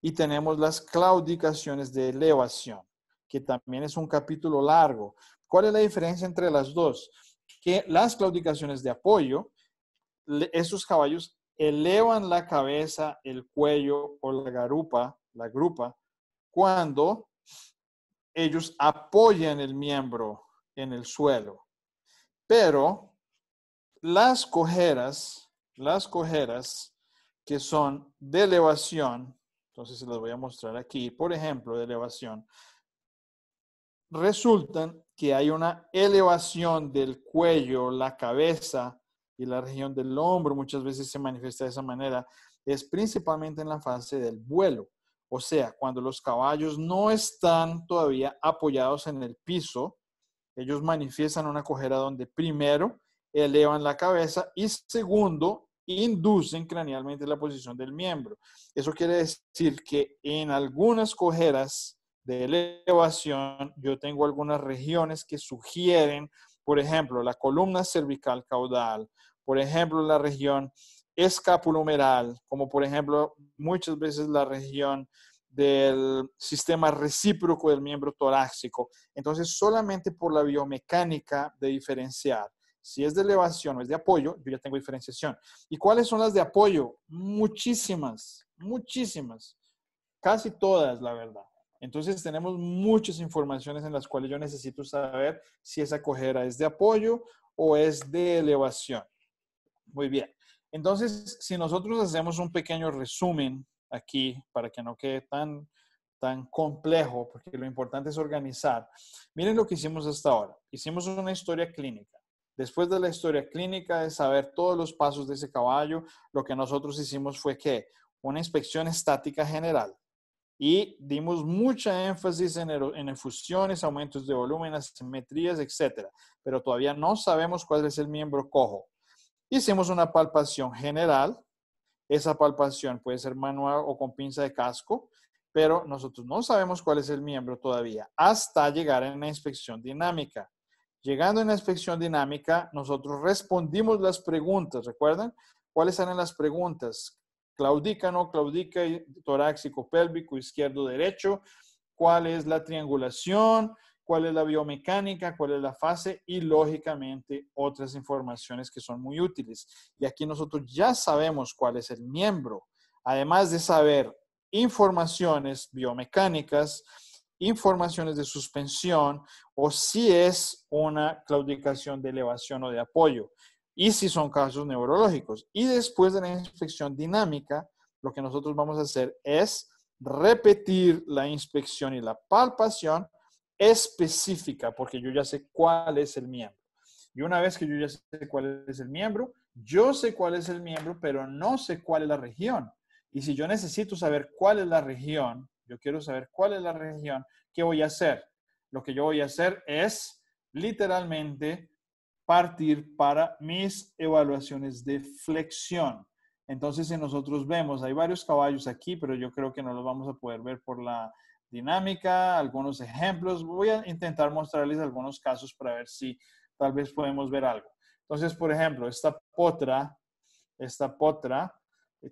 y tenemos las claudicaciones de elevación, que también es un capítulo largo. ¿Cuál es la diferencia entre las dos? Que las claudicaciones de apoyo, esos caballos elevan la cabeza, el cuello o la garupa, la grupa, cuando ellos apoyan el miembro en el suelo. Pero las cojeras, las cojeras que son de elevación, entonces se las voy a mostrar aquí, por ejemplo, de elevación, resultan que hay una elevación del cuello, la cabeza y la región del hombro, muchas veces se manifiesta de esa manera, es principalmente en la fase del vuelo. O sea, cuando los caballos no están todavía apoyados en el piso, ellos manifiestan una cojera donde primero elevan la cabeza y segundo inducen cranealmente la posición del miembro. Eso quiere decir que en algunas cojeras de elevación yo tengo algunas regiones que sugieren, por ejemplo, la columna cervical caudal, por ejemplo, la región escapulomeral, como por ejemplo muchas veces la región del sistema recíproco del miembro torácico. Entonces, solamente por la biomecánica de diferenciar Si es de elevación o es de apoyo, yo ya tengo diferenciación. ¿Y cuáles son las de apoyo? Muchísimas, muchísimas. Casi todas, la verdad. Entonces tenemos muchas informaciones en las cuales yo necesito saber si esa cojera es de apoyo o es de elevación. Muy bien. Entonces, si nosotros hacemos un pequeño resumen aquí para que no quede tan, tan complejo, porque lo importante es organizar. Miren lo que hicimos hasta ahora. Hicimos una historia clínica. Después de la historia clínica, de saber todos los pasos de ese caballo, lo que nosotros hicimos fue que una inspección estática general y dimos mucha énfasis en, en infusiones, aumentos de volumen, asimetrías, etc. Pero todavía no sabemos cuál es el miembro cojo. Hicimos una palpación general. Esa palpación puede ser manual o con pinza de casco, pero nosotros no sabemos cuál es el miembro todavía hasta llegar a la inspección dinámica. Llegando a la inspección dinámica, nosotros respondimos las preguntas. ¿Recuerdan? ¿Cuáles eran las preguntas? Claudica, no claudica, torácico, pélvico, izquierdo, derecho. ¿Cuál es la triangulación? Cuál es la biomecánica, cuál es la fase y lógicamente otras informaciones que son muy útiles. Y aquí nosotros ya sabemos cuál es el miembro, además de saber informaciones biomecánicas, informaciones de suspensión o si es una claudicación de elevación o de apoyo y si son casos neurológicos. Y después de la inspección dinámica, lo que nosotros vamos a hacer es repetir la inspección y la palpación específica, porque yo ya sé cuál es el miembro. Y una vez que yo ya sé cuál es el miembro, yo sé cuál es el miembro, pero no sé cuál es la región. Y si yo necesito saber cuál es la región, yo quiero saber cuál es la región, ¿qué voy a hacer? Lo que yo voy a hacer es literalmente partir para mis evaluaciones de flexión. Entonces, si nosotros vemos, hay varios caballos aquí, pero yo creo que no los vamos a poder ver por la dinámica, algunos ejemplos. Voy a intentar mostrarles algunos casos para ver si tal vez podemos ver algo. Entonces, por ejemplo, esta potra, esta potra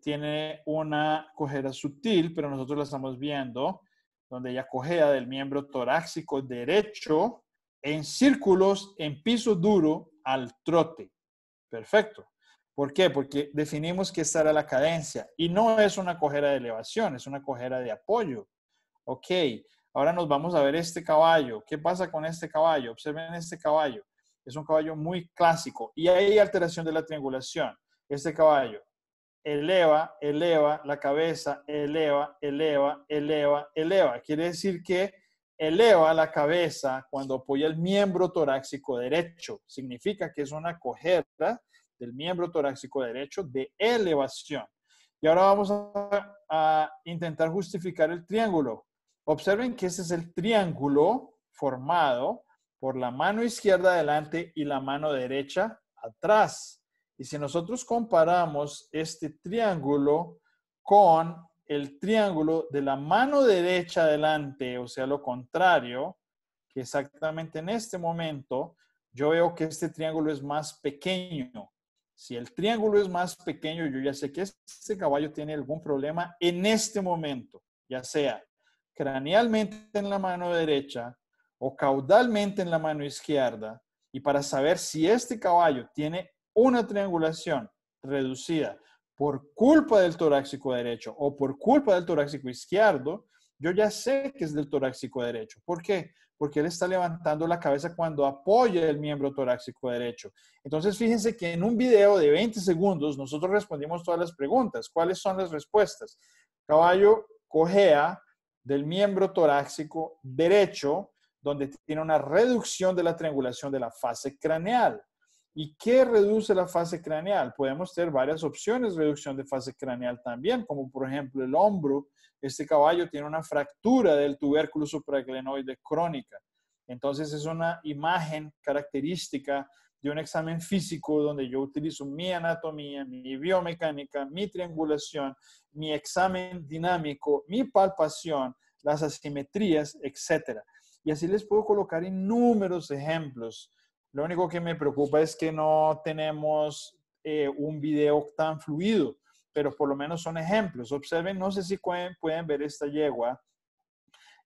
tiene una cojera sutil, pero nosotros la estamos viendo donde ella cojea del miembro torácico derecho en círculos en piso duro al trote. Perfecto. ¿Por qué? Porque definimos que esta era la cadencia y no es una cojera de elevación, es una cojera de apoyo. Ok, ahora nos vamos a ver este caballo. ¿Qué pasa con este caballo? Observen este caballo. Es un caballo muy clásico y hay alteración de la triangulación. Este caballo eleva, eleva la cabeza, eleva, eleva, eleva, eleva. Quiere decir que eleva la cabeza cuando apoya el miembro torácico derecho. Significa que es una cojera del miembro torácico derecho de elevación. Y ahora vamos a, a intentar justificar el triángulo. Observen que ese es el triángulo formado por la mano izquierda adelante y la mano derecha atrás. Y si nosotros comparamos este triángulo con el triángulo de la mano derecha adelante, o sea, lo contrario, que exactamente en este momento, yo veo que este triángulo es más pequeño. Si el triángulo es más pequeño, yo ya sé que este caballo tiene algún problema en este momento, ya sea cranealmente en la mano derecha o caudalmente en la mano izquierda y para saber si este caballo tiene una triangulación reducida por culpa del torácico derecho o por culpa del torácico izquierdo, yo ya sé que es del torácico derecho. ¿Por qué? Porque él está levantando la cabeza cuando apoya el miembro torácico derecho. Entonces, fíjense que en un video de 20 segundos nosotros respondimos todas las preguntas. ¿Cuáles son las respuestas? Caballo cojea del miembro torácico derecho, donde tiene una reducción de la triangulación de la fase craneal. ¿Y qué reduce la fase craneal? Podemos tener varias opciones de reducción de fase craneal también, como por ejemplo el hombro. Este caballo tiene una fractura del tubérculo supraglenoide crónica. Entonces es una imagen característica de un examen físico donde yo utilizo mi anatomía, mi biomecánica, mi triangulación, mi examen dinámico, mi palpación, las asimetrías, etc. Y así les puedo colocar inúmeros ejemplos. Lo único que me preocupa es que no tenemos eh, un video tan fluido, pero por lo menos son ejemplos. Observen, no sé si pueden, pueden ver esta yegua.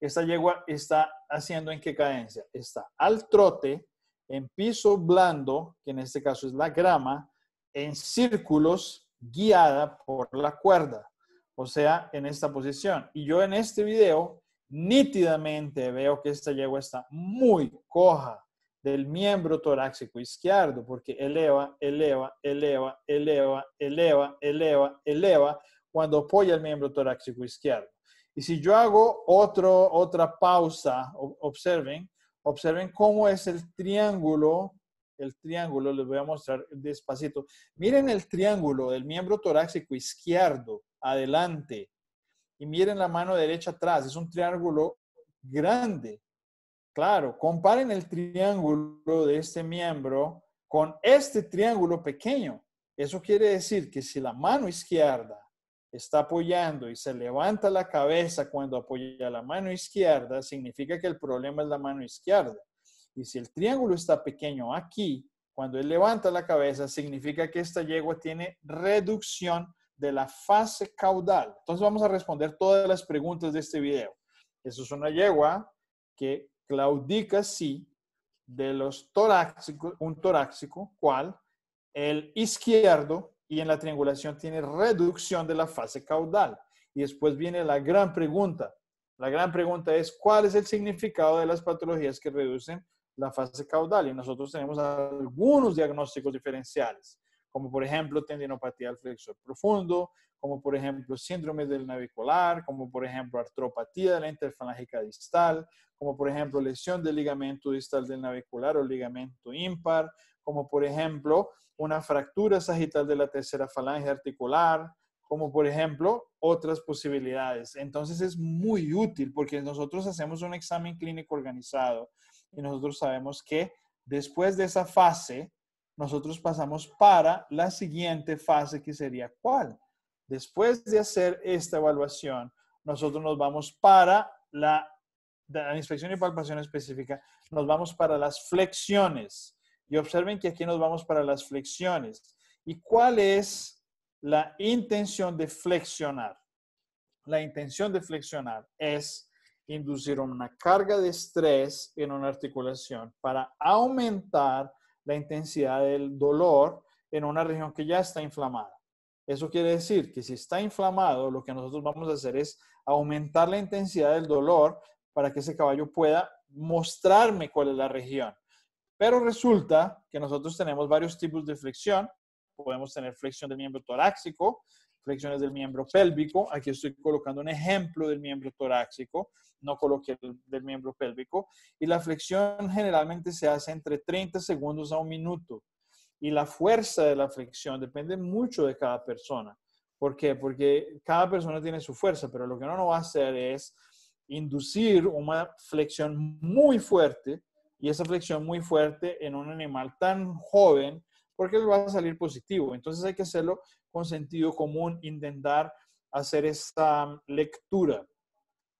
Esta yegua está haciendo en qué cadencia? Está al trote, en piso blando, que en este caso es la grama, en círculos guiada por la cuerda, o sea, en esta posición. Y yo en este video nítidamente veo que esta yegua está muy coja del miembro torácico izquierdo, porque eleva, eleva, eleva, eleva, eleva, eleva, eleva, cuando apoya el miembro torácico izquierdo. Y si yo hago otro, otra pausa, observen, observen cómo es el triángulo, el triángulo, les voy a mostrar despacito. Miren el triángulo del miembro torácico izquierdo, adelante, y miren la mano derecha atrás, es un triángulo grande. Claro, comparen el triángulo de este miembro con este triángulo pequeño. Eso quiere decir que si la mano izquierda está apoyando y se levanta la cabeza cuando apoya la mano izquierda, significa que el problema es la mano izquierda. Y si el triángulo está pequeño aquí, cuando él levanta la cabeza, significa que esta yegua tiene reducción de la fase caudal. Entonces vamos a responder todas las preguntas de este video. Eso es una yegua que claudica sí de los torácicos, un torácico, ¿cuál? El izquierdo y en la triangulación tiene reducción de la fase caudal. Y después viene la gran pregunta. La gran pregunta es, ¿cuál es el significado de las patologías que reducen la fase caudal? Y nosotros tenemos algunos diagnósticos diferenciales, como por ejemplo tendinopatía del flexor profundo, como por ejemplo síndrome del navicular, como por ejemplo artropatía de la interfalángica distal, como por ejemplo lesión del ligamento distal del navicular o ligamento impar, como por ejemplo una fractura sagital de la tercera falange articular, como por ejemplo otras posibilidades. Entonces es muy útil porque nosotros hacemos un examen clínico organizado y nosotros sabemos que después de esa fase, nosotros pasamos para la siguiente fase que sería cuál. Después de hacer esta evaluación, nosotros nos vamos para la, la inspección y palpación específica, nos vamos para las flexiones. Y observen que aquí nos vamos para las flexiones. ¿Y cuál es la intención de flexionar? La intención de flexionar es inducir una carga de estrés en una articulación para aumentar la intensidad del dolor en una región que ya está inflamada. Eso quiere decir que si está inflamado, lo que nosotros vamos a hacer es aumentar la intensidad del dolor para que ese caballo pueda mostrarme cuál es la región. Pero resulta que nosotros tenemos varios tipos de flexión. Podemos tener flexión del miembro torácico, flexiones del miembro pélvico. Aquí estoy colocando un ejemplo del miembro torácico, no coloqué el del miembro pélvico. Y la flexión generalmente se hace entre 30 segundos a un minuto. Y la fuerza de la flexión depende mucho de cada persona. ¿Por qué? Porque cada persona tiene su fuerza, pero lo que uno no va a hacer es inducir una flexión muy fuerte y esa flexión muy fuerte en un animal tan joven, porque le va a salir positivo. Entonces hay que hacerlo con sentido común, intentar hacer esta lectura.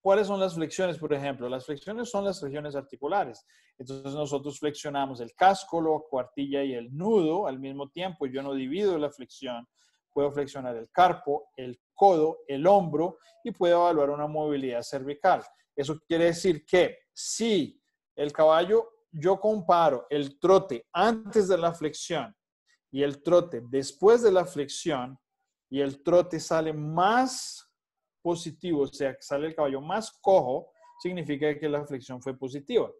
¿Cuáles son las flexiones, por ejemplo? Las flexiones son las regiones articulares. Entonces nosotros flexionamos el casco, la cuartilla y el nudo al mismo tiempo. Yo no divido la flexión. Puedo flexionar el carpo, el codo, el hombro y puedo evaluar una movilidad cervical. Eso quiere decir que si el caballo, yo comparo el trote antes de la flexión y el trote después de la flexión y el trote sale más positivo, o sea, sale el caballo más cojo, significa que la flexión fue positiva.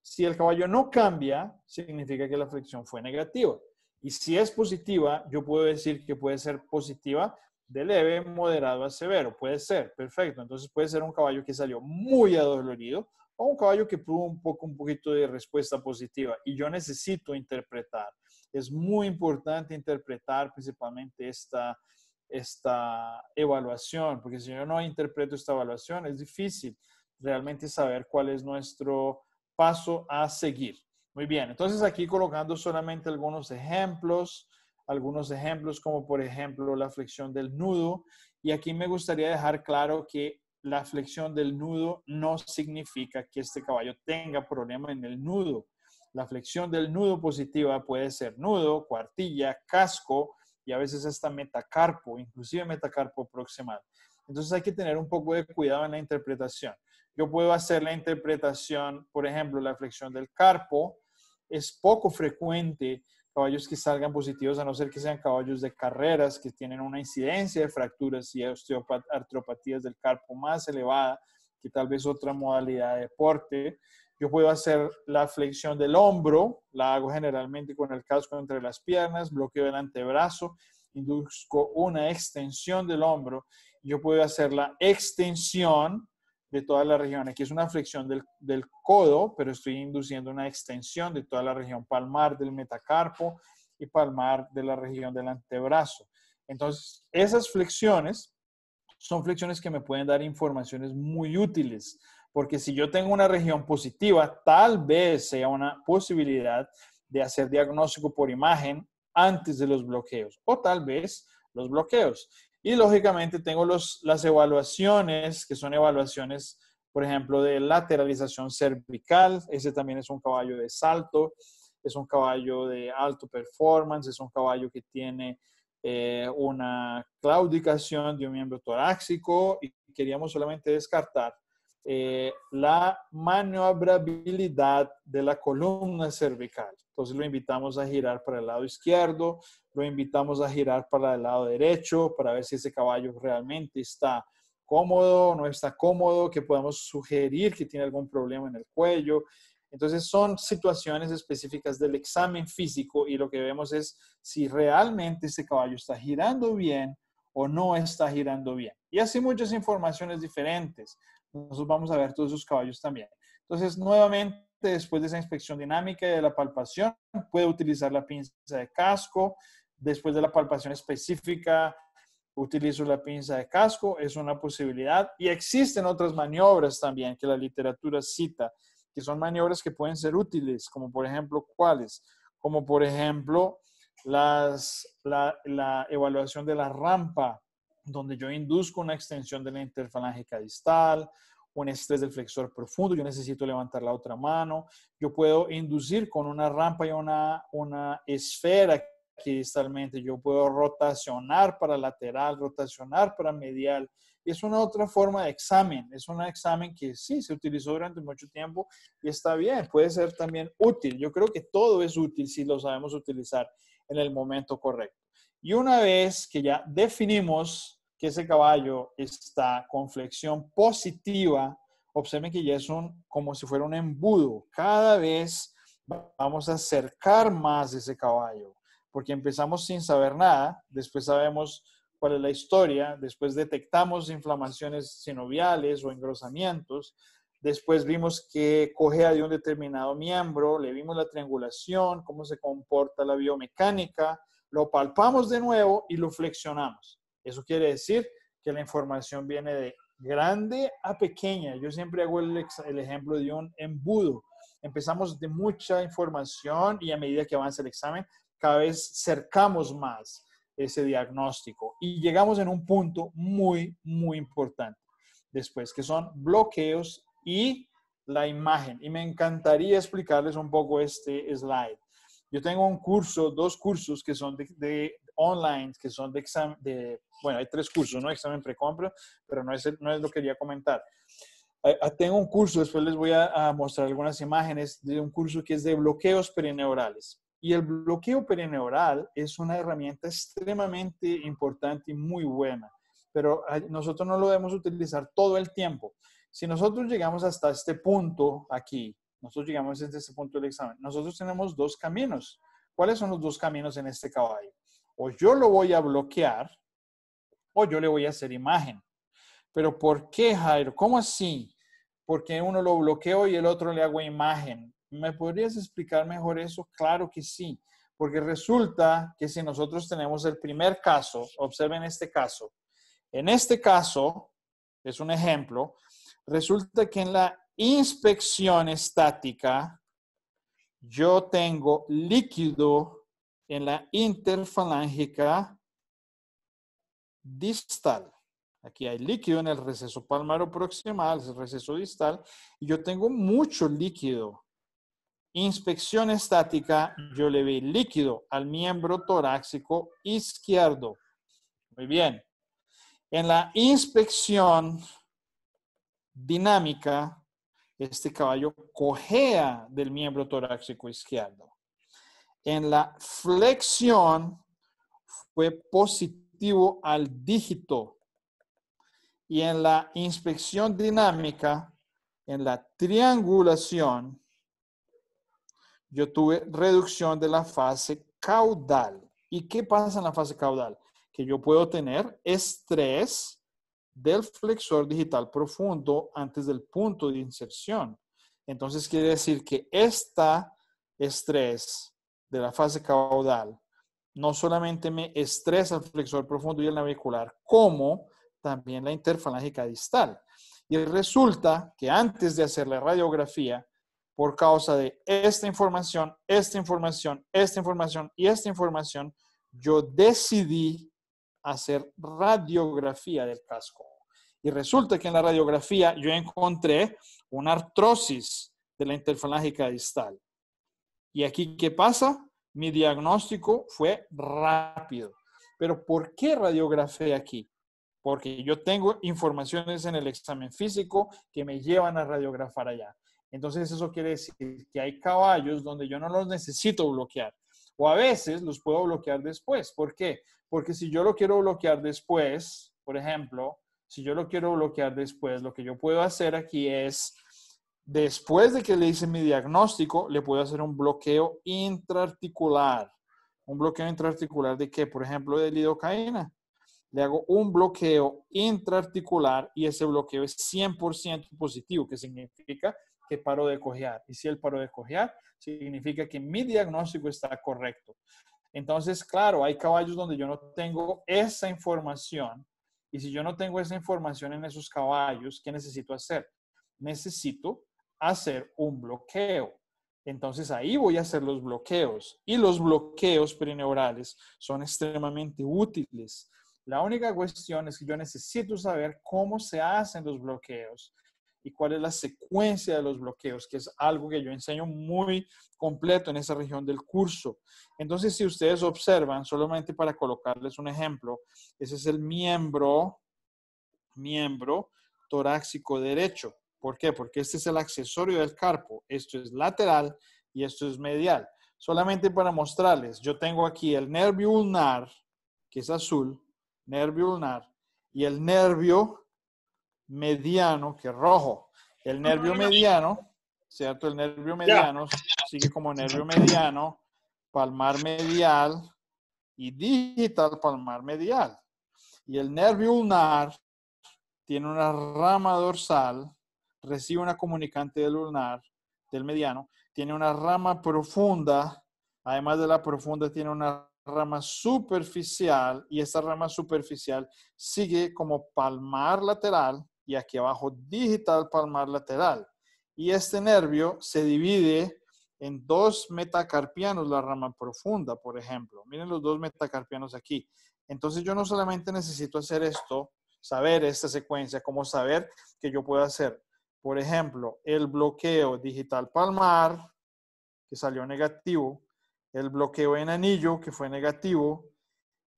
Si el caballo no cambia, significa que la flexión fue negativa. Y si es positiva, yo puedo decir que puede ser positiva de leve, moderado a severo. Puede ser, perfecto. Entonces puede ser un caballo que salió muy adolorido o un caballo que tuvo un poco, un poquito de respuesta positiva. Y yo necesito interpretar. Es muy importante interpretar principalmente esta, esta evaluación, porque si yo no interpreto esta evaluación, es difícil realmente saber cuál es nuestro paso a seguir. Muy bien, entonces aquí colocando solamente algunos ejemplos algunos ejemplos como por ejemplo la flexión del nudo. Y aquí me gustaría dejar claro que la flexión del nudo no significa que este caballo tenga problema en el nudo. La flexión del nudo positiva puede ser nudo, cuartilla, casco y a veces hasta metacarpo, inclusive metacarpo proximal. Entonces hay que tener un poco de cuidado en la interpretación. Yo puedo hacer la interpretación, por ejemplo, la flexión del carpo es poco frecuente caballos que salgan positivos, a no ser que sean caballos de carreras que tienen una incidencia de fracturas y artropatías del carpo más elevada que tal vez otra modalidad de deporte. Yo puedo hacer la flexión del hombro, la hago generalmente con el casco entre las piernas, bloqueo del antebrazo, induzco una extensión del hombro. Yo puedo hacer la extensión de toda la región. Aquí es una flexión del, del, codo, pero estoy induciendo una extensión de toda la región palmar del metacarpo y palmar de la región del antebrazo. Entonces, esas flexiones son flexiones que me pueden dar informaciones muy útiles, porque si yo tengo una región positiva, tal vez sea una posibilidad de hacer diagnóstico por imagen antes de los bloqueos, o tal vez los bloqueos. Y lógicamente tengo los, las evaluaciones, que son evaluaciones, por ejemplo, de lateralización cervical. Ese también es un caballo de salto, es un caballo de alto performance, es un caballo que tiene eh, una claudicación de un miembro torácico y queríamos solamente descartar eh, la maniobrabilidad de la columna cervical. Entonces lo invitamos a girar para el lado izquierdo, lo invitamos a girar para el lado derecho para ver si ese caballo realmente está cómodo no está cómodo, que podamos sugerir que tiene algún problema en el cuello. Entonces son situaciones específicas del examen físico y lo que vemos es si realmente ese caballo está girando bien o no está girando bien. Y así muchas informaciones diferentes. Nosotros vamos a ver todos esos caballos también. Entonces, nuevamente, después de esa inspección dinámica y de la palpación, puede utilizar la pinza de casco. Después de la palpación específica, utilizo la pinza de casco. Es una posibilidad. Y existen otras maniobras también que la literatura cita, que son maniobras que pueden ser útiles, como por ejemplo, ¿cuáles? Como por ejemplo, las, la, la evaluación de la rampa donde yo induzco una extensión de la interfalángica distal, un estrés del flexor profundo, yo necesito levantar la otra mano, yo puedo inducir con una rampa y una, una esfera aquí distalmente, yo puedo rotacionar para lateral, rotacionar para medial, y es una otra forma de examen, es un examen que sí se utilizó durante mucho tiempo y está bien, puede ser también útil, yo creo que todo es útil si lo sabemos utilizar en el momento correcto. Y una vez que ya definimos que ese caballo está con flexión positiva, observen que ya es un, como si fuera un embudo. Cada vez vamos a acercar más ese caballo, porque empezamos sin saber nada, después sabemos cuál es la historia, después detectamos inflamaciones sinoviales o engrosamientos, después vimos que cogea de un determinado miembro, le vimos la triangulación, cómo se comporta la biomecánica, lo palpamos de nuevo y lo flexionamos. Eso quiere decir que la información viene de grande a pequeña. Yo siempre hago el, ejemplo de un embudo. Empezamos de mucha información y a medida que avanza el examen, cada vez cercamos más ese diagnóstico y llegamos en un punto muy, muy importante después, que son bloqueos y la imagen. Y me encantaría explicarles un poco este slide. Yo tengo un curso, dos cursos que son de, online, que son de examen, de, bueno, hay tres cursos, ¿no? Examen precompra, pero no es, no es lo que quería comentar. Tengo un curso, después les voy a, a, mostrar algunas imágenes de un curso que es de bloqueos perineurales. Y el bloqueo perineural es una herramienta extremadamente importante y muy buena, pero nosotros no lo debemos utilizar todo el tiempo. Si nosotros llegamos hasta este punto aquí, nosotros llegamos desde este punto del examen. Nosotros tenemos dos caminos. ¿Cuáles son los dos caminos en este caballo? O yo lo voy a bloquear o yo le voy a hacer imagen. Pero ¿por qué, Jairo? ¿Cómo así? Porque uno lo bloqueo y el otro le hago imagen. ¿Me podrías explicar mejor eso? Claro que sí. Porque resulta que si nosotros tenemos el primer caso, observen este caso. En este caso, es un ejemplo, resulta que en la inspección estática, yo tengo líquido en la interfalángica distal. Aquí hay líquido en el receso palmaro proximal, el receso distal, y yo tengo mucho líquido. Inspección estática, yo le vi líquido al miembro torácico izquierdo. Muy bien. En la inspección dinámica, este caballo cojea del miembro torácico izquierdo. En la flexión fue positivo al dígito y en la inspección dinámica, en la triangulación, yo tuve reducción de la fase caudal. ¿Y qué pasa en la fase caudal? Que yo puedo tener estrés del flexor digital profundo antes del punto de inserción. Entonces quiere decir que esta estrés de la fase caudal no solamente me estresa el flexor profundo y el navicular, como también la interfalángica distal. Y resulta que antes de hacer la radiografía, por causa de esta información, esta información, esta información y esta información, yo decidí hacer radiografía del casco. Y resulta que en la radiografía yo encontré una artrosis de la interfalángica distal. Y aquí, ¿qué pasa? Mi diagnóstico fue rápido. Pero ¿por qué radiografía aquí? porque yo tengo informaciones en el examen físico que me llevan a radiografar allá. Entonces eso quiere decir que hay caballos donde yo no los necesito bloquear. O a veces los puedo bloquear después. ¿Por qué? Porque si yo lo quiero bloquear después, por ejemplo, si yo lo quiero bloquear después, lo que yo puedo hacer aquí es, después de que le hice mi diagnóstico, le puedo hacer un bloqueo intraarticular. ¿Un bloqueo intraarticular de qué? Por ejemplo, de lidocaína le hago un bloqueo intraarticular y ese bloqueo es 100% positivo, que significa que paro de cojear. Y si el paro de cojear, significa que mi diagnóstico está correcto. Entonces, claro, hay caballos donde yo no tengo esa información. Y si yo no tengo esa información en esos caballos, ¿qué necesito hacer? Necesito hacer un bloqueo. Entonces ahí voy a hacer los bloqueos. Y los bloqueos perineurales son extremadamente útiles la única cuestión es que yo necesito saber cómo se hacen los bloqueos y cuál es la secuencia de los bloqueos, que es algo que yo enseño muy completo en esa región del curso. Entonces, si ustedes observan, solamente para colocarles un ejemplo, ese es el miembro, miembro torácico derecho. ¿Por qué? Porque este es el accesorio del carpo. Esto es lateral y esto es medial. Solamente para mostrarles, yo tengo aquí el nervio ulnar, que es azul, nervio ulnar, y el nervio mediano, que es rojo. El nervio mediano, ¿cierto? El nervio mediano sigue como nervio mediano, palmar medial y digital palmar medial. Y el nervio ulnar tiene una rama dorsal, recibe una comunicante del ulnar, del mediano, tiene una rama profunda, además de la profunda tiene una rama superficial y esta rama superficial sigue como palmar lateral y aquí abajo digital palmar lateral. Y este nervio se divide en dos metacarpianos, la rama profunda, por ejemplo. Miren los dos metacarpianos aquí. Entonces yo no solamente necesito hacer esto, saber esta secuencia, como saber que yo puedo hacer, por ejemplo, el bloqueo digital palmar, que salió negativo, el bloqueo en anillo, que fue negativo,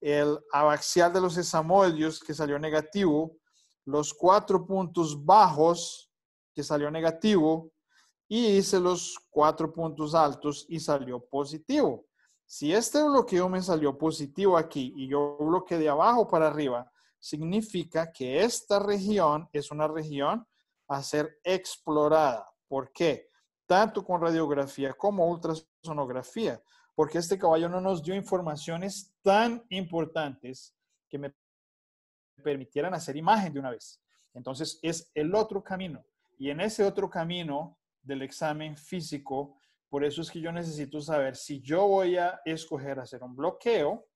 el abaxial de los esamoidios, que salió negativo, los cuatro puntos bajos, que salió negativo, y hice los cuatro puntos altos y salió positivo. Si este bloqueo me salió positivo aquí y yo bloqueé de abajo para arriba, significa que esta región es una región a ser explorada. ¿Por qué? Tanto con radiografía como ultrasonografía porque este caballo no nos dio informaciones tan importantes que me permitieran hacer imagen de una vez. Entonces es el otro camino. Y en ese otro camino del examen físico, por eso es que yo necesito saber si yo voy a escoger hacer un bloqueo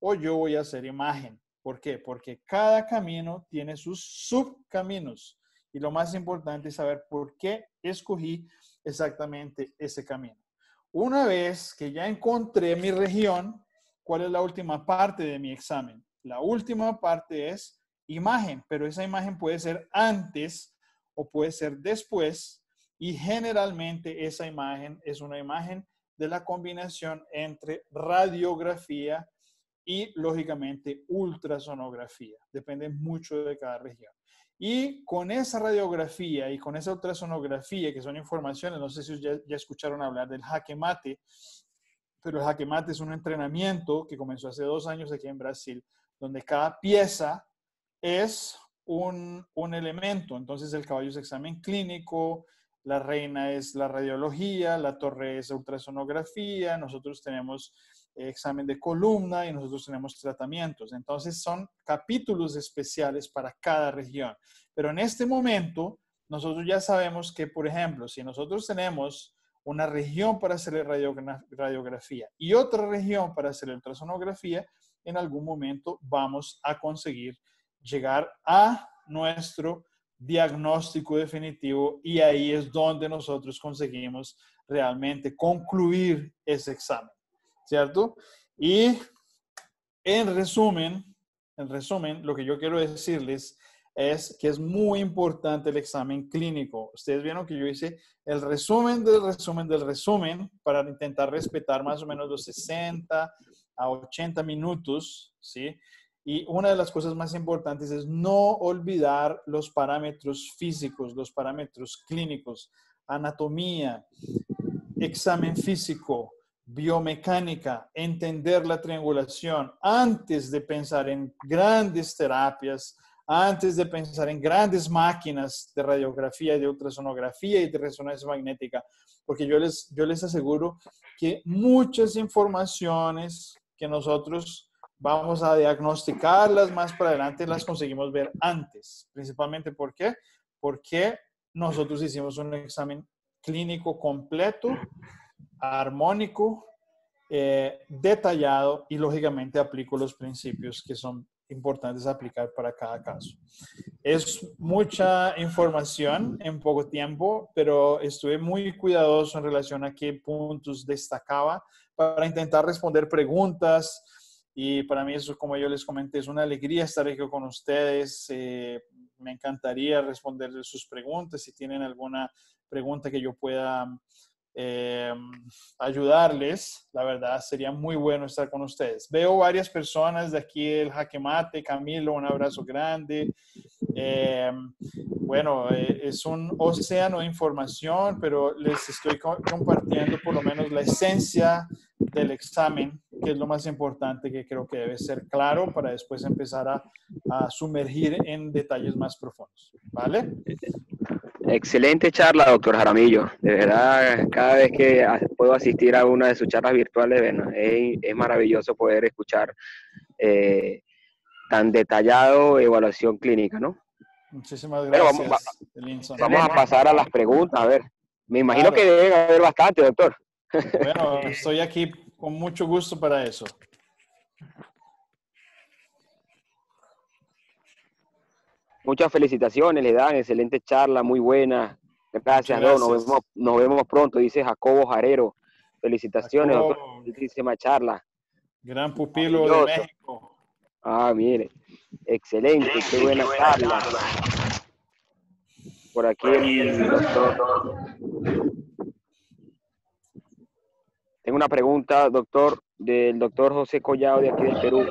o yo voy a hacer imagen. ¿Por qué? Porque cada camino tiene sus subcaminos. Y lo más importante es saber por qué escogí exactamente ese camino. Una vez que ya encontré mi región, ¿cuál es la última parte de mi examen? La última parte es imagen, pero esa imagen puede ser antes o puede ser después y generalmente esa imagen es una imagen de la combinación entre radiografía y lógicamente ultrasonografía. Depende mucho de cada región. Y con esa radiografía y con esa ultrasonografía, que son informaciones, no sé si ya, escucharon hablar del jaque pero el jaque es un entrenamiento que comenzó hace dos años aquí en Brasil, donde cada pieza es un, un elemento. Entonces el caballo es examen clínico, la reina es la radiología, la torre es ultrasonografía, nosotros tenemos examen de columna y nosotros tenemos tratamientos. Entonces son capítulos especiales para cada región. Pero en este momento, nosotros ya sabemos que, por ejemplo, si nosotros tenemos una región para hacer radiografía y otra región para hacer ultrasonografía, en algún momento vamos a conseguir llegar a nuestro diagnóstico definitivo y ahí es donde nosotros conseguimos realmente concluir ese examen. ¿cierto? Y en resumen, en resumen, lo que yo quiero decirles es que es muy importante el examen clínico. Ustedes vieron que yo hice el resumen del resumen del resumen para intentar respetar más o menos los 60 a 80 minutos, ¿sí? Y una de las cosas más importantes es no olvidar los parámetros físicos, los parámetros clínicos, anatomía, examen físico, biomecánica, entender la triangulación antes de pensar en grandes terapias, antes de pensar en grandes máquinas de radiografía de ultrasonografía y de resonancia magnética, porque yo les, yo les aseguro que muchas informaciones que nosotros vamos a diagnosticarlas más para adelante las conseguimos ver antes, principalmente ¿por qué? Porque nosotros hicimos un examen clínico completo armónico, eh, detallado y lógicamente aplico los principios que son importantes aplicar para cada caso. Es mucha información en poco tiempo, pero estuve muy cuidadoso en relación a qué puntos destacaba para intentar responder preguntas. Y para mí eso, como yo les comenté, es una alegría estar aquí con ustedes. Eh, me encantaría responder sus preguntas. Si tienen alguna pregunta que yo pueda eh, ayudarles. La verdad, sería muy bueno estar con ustedes. Veo varias personas de aquí, el Jaque Mate, Camilo, un abrazo grande. Eh, bueno, eh, es un océano de información, pero les estoy compartiendo por lo menos la esencia del examen, que es lo más importante que creo que debe ser claro para después empezar a, a sumergir en detalles más profundos. ¿Vale? Excelente charla, doctor Jaramillo. De verdad, cada vez que puedo asistir a una de sus charlas virtuales, bueno, es, maravilloso poder escuchar eh, tan detallado evaluación clínica, ¿no? Muchísimas gracias. vamos, vamos, a pasar a las preguntas. A ver, me imagino que debe haber bastante, doctor. Bueno, [laughs] estoy aquí con mucho gusto para eso. Muchas felicitaciones, le dan, excelente charla, muy buena. Gracias, Nos, vemos, nos vemos pronto, dice Jacobo Jarero. Felicitaciones, Jacobo. charla. Gran pupilo de México. Ah, mire, excelente, qué buena charla. Por aquí el doctor. Tengo una pregunta, doctor, del doctor José Collado de aquí de Perú.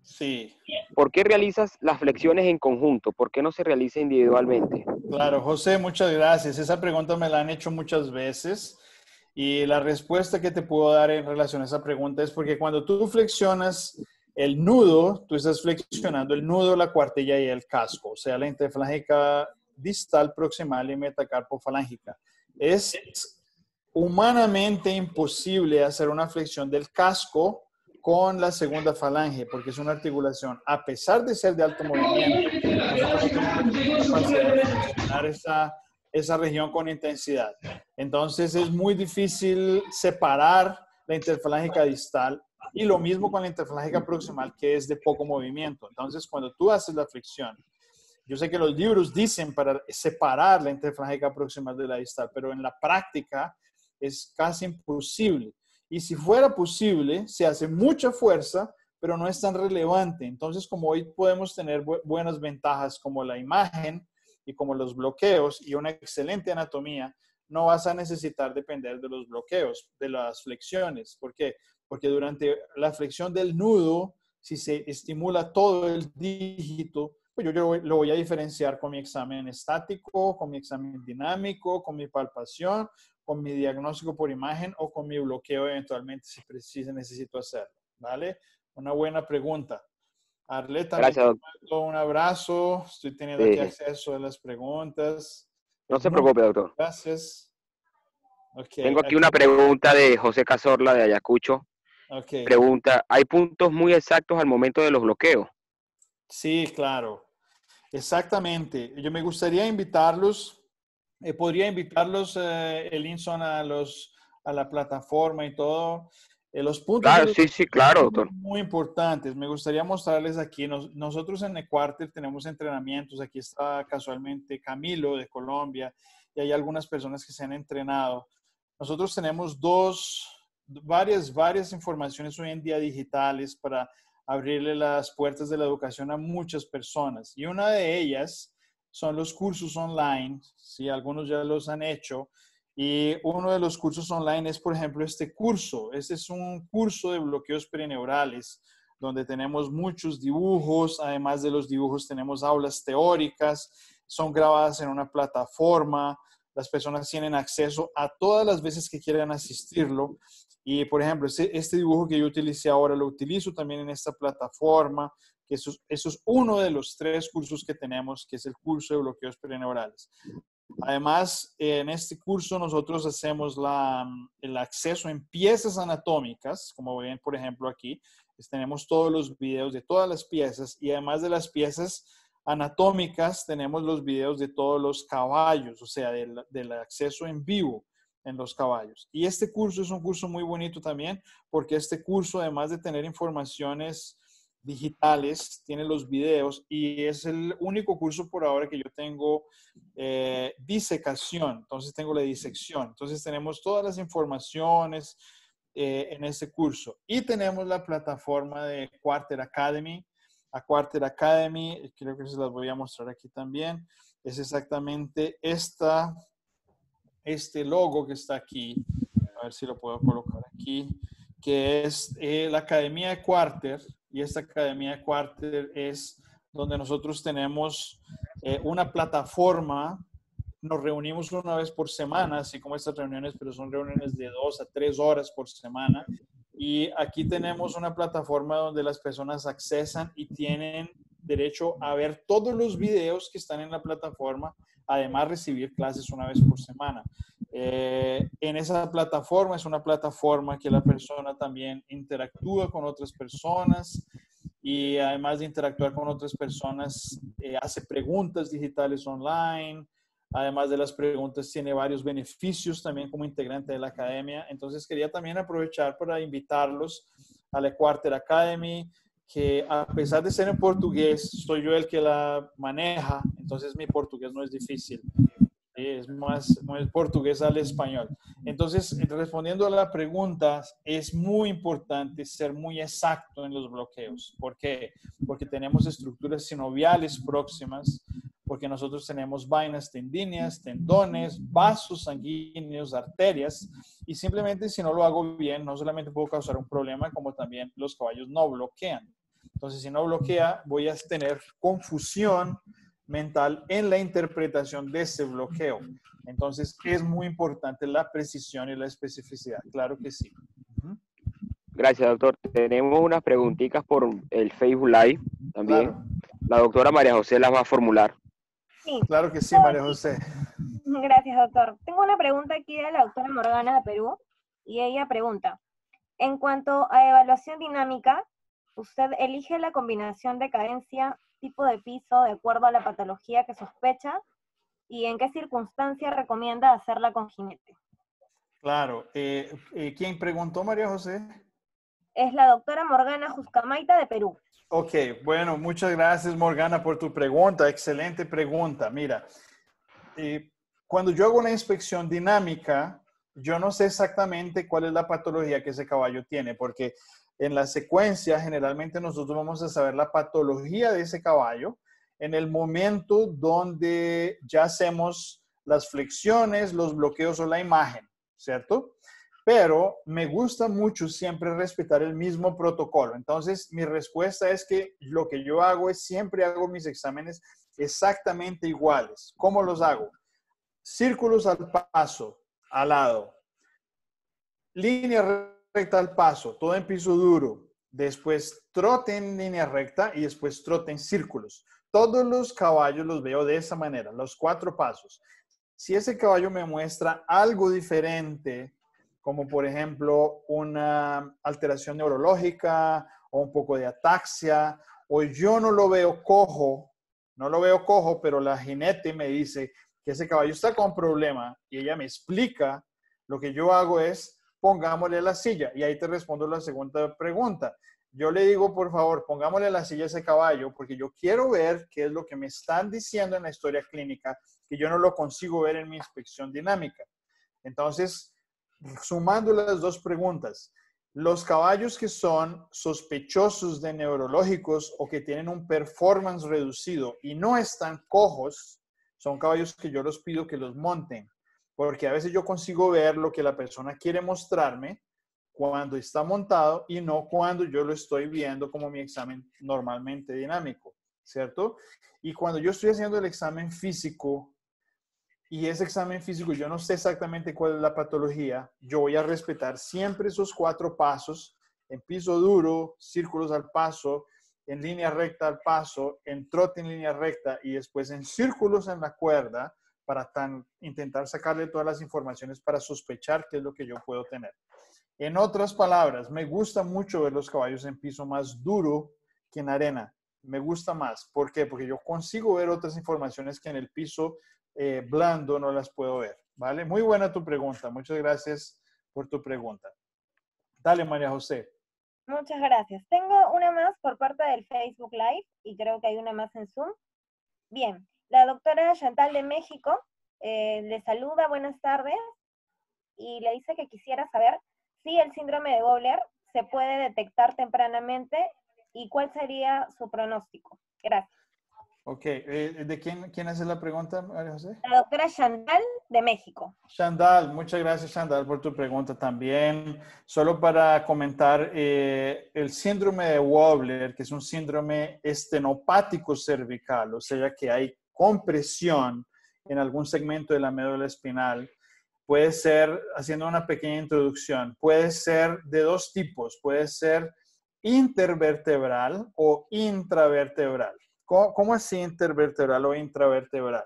Sí. ¿Por qué realizas las flexiones en conjunto? ¿Por qué no se realiza individualmente? Claro, José, muchas gracias. Esa pregunta me la han hecho muchas veces y la respuesta que te puedo dar en relación a esa pregunta es porque cuando tú flexionas el nudo, tú estás flexionando el nudo, la cuartilla y el casco, o sea, la interfalángica distal proximal y metacarpofalángica. Es humanamente imposible hacer una flexión del casco con la segunda falange, porque es una articulación, a pesar de ser de alto movimiento, esa, esa región con intensidad. Entonces es muy difícil separar la interfalángica distal y lo mismo con la interfalángica proximal, que es de poco movimiento. Entonces, cuando tú haces la fricción, yo sé que los libros dicen para separar la interfalángica proximal de la distal, pero en la práctica es casi imposible. Y si fuera posible, se hace mucha fuerza, pero no es tan relevante. Entonces, como hoy podemos tener buenas ventajas como la imagen y como los bloqueos y una excelente anatomía, no vas a necesitar depender de los bloqueos, de las flexiones. ¿Por qué? Porque durante la flexión del nudo, si se estimula todo el dígito, pues yo lo voy a diferenciar con mi examen estático, con mi examen dinámico, con mi palpación, con mi diagnóstico por imagen o con mi bloqueo eventualmente si preciso necesito hacerlo, ¿vale? Una buena pregunta. Arleta, Gracias, un abrazo. Estoy teniendo aquí acceso a las preguntas. No se preocupe, doctor. Gracias. Tengo aquí, una pregunta de José Cazorla de Ayacucho. Pregunta, ¿hay puntos muy exactos al momento de los bloqueos? Sí, claro. Exactamente. Yo me gustaría invitarlos, eh, podría invitarlos, eh, el Inson, a, los, a la plataforma y todo. Eh, los puntos claro, sí, sí, claro, doctor. Muy importantes. Me gustaría mostrarles aquí. nosotros en Ecuarter tenemos entrenamientos. Aquí está casualmente Camilo de Colombia y hay algunas personas que se han entrenado. Nosotros tenemos dos, varias, varias informaciones hoy en día digitales para abrirle las puertas de la educación a muchas personas. Y una de ellas son los cursos online. Si algunos ya los han hecho y uno de los cursos online es, por ejemplo, este curso. Este es un curso de bloqueos perineurales, donde tenemos muchos dibujos. Además de los dibujos, tenemos aulas teóricas. Son grabadas en una plataforma. Las personas tienen acceso a todas las veces que quieran asistirlo. Y, por ejemplo, este, este dibujo que yo utilicé ahora lo utilizo también en esta plataforma, que eso, es uno de los tres cursos que tenemos, que es el curso de bloqueos perineurales. Además, en este curso nosotros hacemos el acceso en piezas anatómicas, como ven, por ejemplo, aquí. tenemos todos los videos de todas las piezas y además de las piezas anatómicas, tenemos los videos de todos los caballos, o sea, del, del acceso en vivo en los caballos. Y este curso es un curso muy bonito también, porque este curso, además de tener informaciones digitales, tiene los videos y es el único curso por ahora que yo tengo eh, entonces tengo la disección, entonces tenemos todas las informaciones eh, en este curso. Y tenemos la plataforma de Quarter Academy, a Quarter Academy, creo que se las voy a mostrar aquí también, es exactamente esta, este logo que está aquí, a ver si lo puedo colocar aquí, que es eh, la Academia de Quarter, y esta Academia de Quarter es donde nosotros tenemos eh, una plataforma, nos reunimos una vez por semana, así como estas reuniones, pero son reuniones de dos a tres horas por semana. Y aquí tenemos una plataforma donde las personas accesan y tienen derecho a ver todos los videos que están en la plataforma, además recibir clases una vez por semana. Eh, en esa plataforma es una plataforma que la persona también interactúa con otras personas y además de interactuar con otras personas, eh, hace preguntas digitales online. Además de las preguntas, tiene varios beneficios también como integrante de la academia. Entonces, quería también aprovechar para invitarlos a la Quarter Academy, que a pesar de ser en portugués, soy yo el que la maneja, entonces mi portugués no es difícil es más, portugués al español. Entonces, respondiendo a la pregunta, es muy importante ser muy exacto en los bloqueos. ¿Por qué? Porque tenemos estructuras sinoviales próximas, porque nosotros tenemos vainas tendíneas, tendones, vasos sanguíneos, arterias, y simplemente si no lo hago bien, no solamente puedo causar un problema, como también los caballos no bloquean. Entonces, si no bloquea, voy a tener confusión, mental en la interpretación de ese bloqueo. Entonces, es muy importante la precisión y la especificidad. Claro que sí. Gracias, doctor. Tenemos unas preguntitas por el Facebook Live también. La doctora María José las va a formular. Sí. Claro que sí, María José. Gracias, doctor. Tengo una pregunta aquí de la doctora Morgana de Perú y ella pregunta, en cuanto a evaluación dinámica, ¿usted elige la combinación de cadencia tipo de piso de acuerdo a la patología que sospecha y en qué circunstancia recomienda hacerla con jinete. Claro. Eh, eh, ¿Quién preguntó, María José? Es la doctora Morgana Juscamaita de Perú. Ok, bueno, muchas gracias Morgana por tu pregunta. Excelente pregunta. Mira, eh, cuando yo hago una inspección dinámica, yo no sé exactamente cuál es la patología que ese caballo tiene, porque en la secuencia, generalmente nosotros vamos a saber la patología de ese caballo en el momento donde ya hacemos las flexiones, los bloqueos o la imagen, ¿cierto? pero me gusta mucho siempre respetar el mismo protocolo. Entonces, mi respuesta es que lo que yo hago es siempre hago mis exámenes exactamente iguales. ¿Cómo los hago? Círculos al paso, al lado. Línea recta al paso, todo en piso duro. Después trote en línea recta y después trote en círculos. Todos los caballos los veo de esa manera, los cuatro pasos. Si ese caballo me muestra algo diferente, como por ejemplo una alteración neurológica o un poco de ataxia, o yo no lo veo cojo, no lo veo cojo, pero la jinete me dice que ese caballo está con problema y ella me explica, lo que yo hago es pongámosle la silla y ahí te respondo la segunda pregunta. Yo le digo, por favor, pongámosle la silla a ese caballo porque yo quiero ver qué es lo que me están diciendo en la historia clínica que yo no lo consigo ver en mi inspección dinámica. Entonces, sumando las dos preguntas, los caballos que son sospechosos de neurológicos o que tienen un performance reducido y no están cojos, son caballos que yo los pido que los monten, porque a veces yo consigo ver lo que la persona quiere mostrarme cuando está montado y no cuando yo lo estoy viendo como mi examen normalmente dinámico, ¿cierto? Y cuando yo estoy haciendo el examen físico y ese examen físico yo no sé exactamente cuál es la patología, yo voy a respetar siempre esos cuatro pasos en piso duro, círculos al paso, en línea recta al paso, en trote en línea recta y después en círculos en la cuerda para tan, intentar sacarle todas las informaciones para sospechar qué es lo que yo puedo tener. En otras palabras, me gusta mucho ver los caballos en piso más duro que en arena. Me gusta más. ¿Por qué? Porque yo consigo ver otras informaciones que en el piso eh, blando no las puedo ver, ¿vale? Muy buena tu pregunta. Muchas gracias por tu pregunta. Dale, María José. Muchas gracias. Tengo una más por parte del Facebook Live y creo que hay una más en Zoom. Bien, la doctora Chantal de México eh, le saluda, buenas tardes, y le dice que quisiera saber si el síndrome de Gobler se puede detectar tempranamente y cuál sería su pronóstico. Gracias. Ok, eh, ¿de quién, quién hace la pregunta, María José? La doctora Chandal de México. Chandal, muchas gracias Chandal por tu pregunta también. Solo para comentar, eh, el síndrome de Wobbler, que es un síndrome estenopático cervical, o sea que hay compresión en algún segmento de la médula espinal, puede ser, haciendo una pequeña introducción, puede ser de dos tipos, puede ser intervertebral o intravertebral. ¿Cómo, es intervertebral o intravertebral?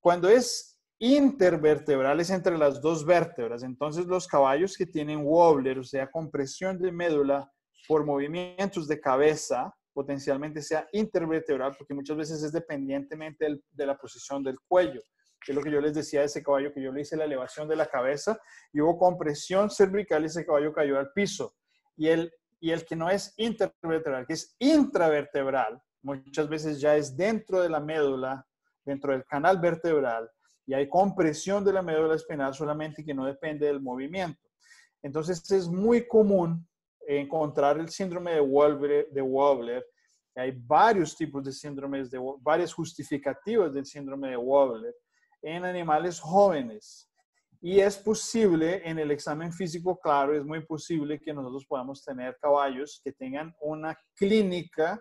Cuando es intervertebral es entre las dos vértebras. Entonces los caballos que tienen wobbler, o sea, compresión de médula por movimientos de cabeza, potencialmente sea intervertebral, porque muchas veces es dependientemente de la posición del cuello. Que es lo que yo les decía de ese caballo, que yo le hice la elevación de la cabeza y hubo compresión cervical y ese caballo cayó al piso. Y el, y el que no es intervertebral, que es intravertebral, muchas veces ya es dentro de la médula, dentro del canal vertebral, y hay compresión de la médula espinal solamente que no depende del movimiento. Entonces es muy común encontrar el síndrome de Wobbler. Hay varios tipos de síndromes, de, varias justificativas del síndrome de Wobbler en animales jóvenes. Y es posible en el examen físico, claro, es muy posible que nosotros podamos tener caballos que tengan una clínica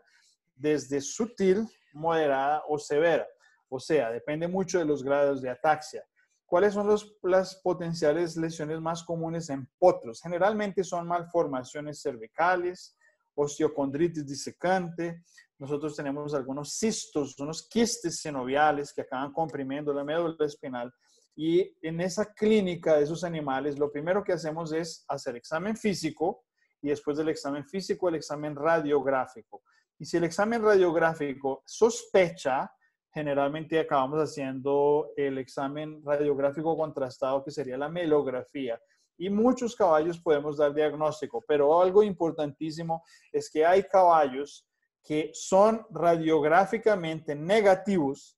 desde sutil, moderada o severa. O sea, depende mucho de los grados de ataxia. ¿Cuáles son las potenciales lesiones más comunes en potros? Generalmente son malformaciones cervicales, osteocondritis disecante. Nosotros tenemos algunos cistos, unos quistes sinoviales que acaban comprimiendo la médula espinal. Y en esa clínica de esos animales, lo primero que hacemos es hacer examen físico y después del examen físico, el examen radiográfico. Y si el examen radiográfico sospecha, generalmente acabamos haciendo el examen radiográfico contrastado, que sería la melografía. Y muchos caballos podemos dar diagnóstico, pero algo importantísimo es que hay caballos que son radiográficamente negativos,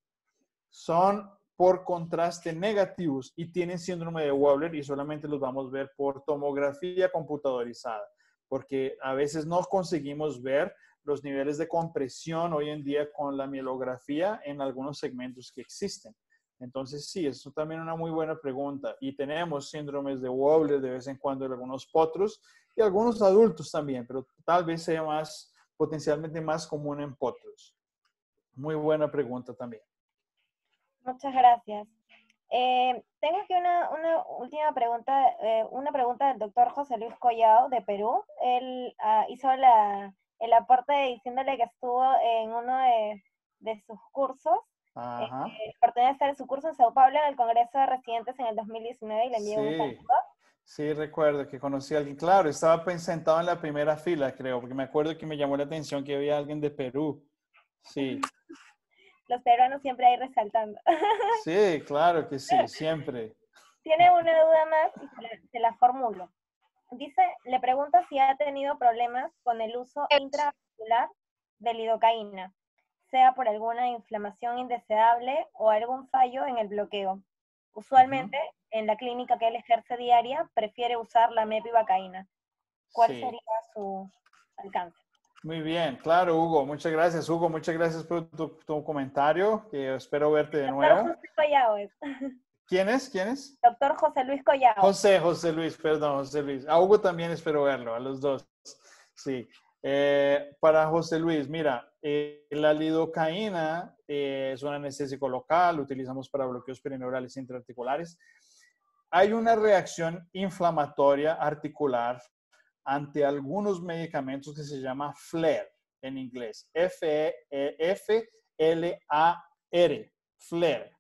son por contraste negativos y tienen síndrome de Wobbler y solamente los vamos a ver por tomografía computadorizada, porque a veces no conseguimos ver los niveles de compresión hoy en día con la mielografía en algunos segmentos que existen. Entonces, sí, eso también es una muy buena pregunta. Y tenemos síndromes de Wobler de vez en cuando en algunos potros y algunos adultos también, pero tal vez sea más, potencialmente más común en potros. Muy buena pregunta también. Muchas gracias. Eh, tengo aquí una, última pregunta, eh, una pregunta del doctor José Luis Collao de Perú. Él ah, hizo el aporte diciéndole que estuvo en uno de, sus cursos, Ajá. Eh, de estar en su curso en Sao Paulo en el Congreso de Residentes en el 2019 y le envió un saludo. Sí, recuerdo que conocí a alguien. Claro, estaba sentado en la primera fila, creo, porque me acuerdo que me llamó la atención que había alguien de Perú. Sí. [laughs] los peruanos siempre ahí resaltando. [laughs] Sí, claro que sí, siempre. Tiene una duda más y se la, formulo. Dice, le pregunto si ha tenido problemas con el uso intravascular de lidocaína, sea por alguna inflamación indeseable o algún fallo en el bloqueo. Usualmente, en la clínica que él ejerce diaria, prefiere usar la mepivacaína. ¿Cuál sería su alcance? Muy bien, claro, Hugo. Muchas gracias, Hugo. Muchas gracias por tu, comentario. Que espero verte de nuevo. [laughs] ¿Quién es? ¿Quién es? Doctor José Luis Collao. José, José Luis, perdón, José Luis. A Hugo también espero verlo, a los dos. Sí. Eh, para José Luis, mira, eh, la lidocaína eh, es un anestésico local, lo utilizamos para bloqueos perineurales intraarticulares. Hay una reacción inflamatoria articular ante algunos medicamentos que se llama FLAIR en inglés. F-L-A-R, FLAIR.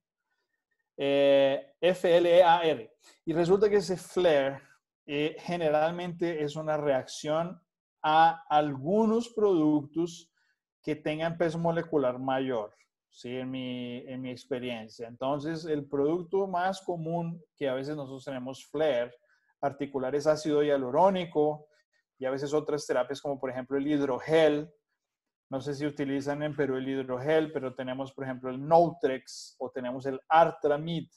F-L-E-A-R. Y resulta que ese FLAIR eh, generalmente es una reacción a algunos productos que tengan peso molecular mayor, ¿sí? en, mi, en mi experiencia. Entonces, el producto más común que a veces nosotros tenemos FLAIR articular es ácido hialurónico, y a veces otras terapias como por ejemplo el hidrogel. No sé si utilizan en Perú el hidrogel, pero tenemos por ejemplo el Notrex o tenemos el Artramid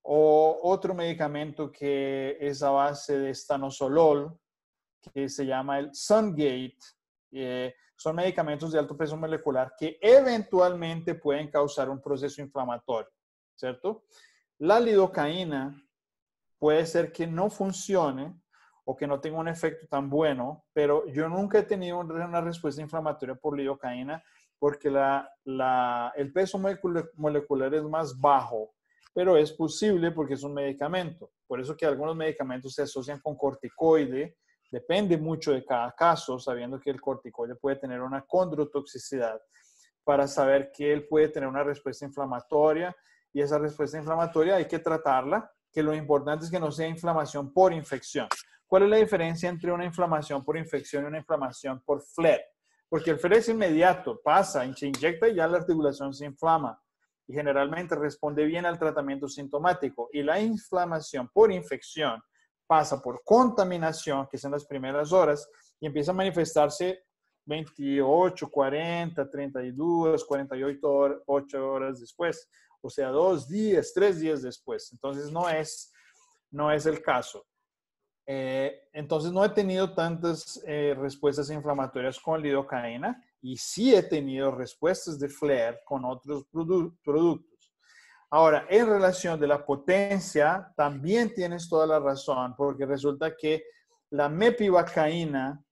o otro medicamento que es a base de stanosolol que se llama el Sungate. Eh, son medicamentos de alto peso molecular que eventualmente pueden causar un proceso inflamatorio, ¿cierto? La lidocaína puede ser que no funcione o que no tenga un efecto tan bueno, pero yo nunca he tenido una respuesta inflamatoria por lidocaína porque la, el peso molecular es más bajo, pero es posible porque es un medicamento. Por eso que algunos medicamentos se asocian con corticoide, depende mucho de cada caso, sabiendo que el corticoide puede tener una condrotoxicidad, para saber que él puede tener una respuesta inflamatoria y esa respuesta inflamatoria hay que tratarla, que lo importante es que no sea inflamación por infección. ¿Cuál es la diferencia entre una inflamación por infección y una inflamación por flare? Porque el flare es inmediato, pasa, se inyecta y ya la articulación se inflama y generalmente responde bien al tratamiento sintomático. Y la inflamación por infección pasa por contaminación, que son las primeras horas, y empieza a manifestarse 28, 40, 32, 48 horas después, o sea, dos días, tres días después. Entonces no es, no es el caso. Eh, entonces no he tenido tantas eh, respuestas inflamatorias con lidocaína y sí he tenido respuestas de flare con otros productos. Ahora, en relación de la potencia, también tienes toda la razón, porque resulta que la mepivacaína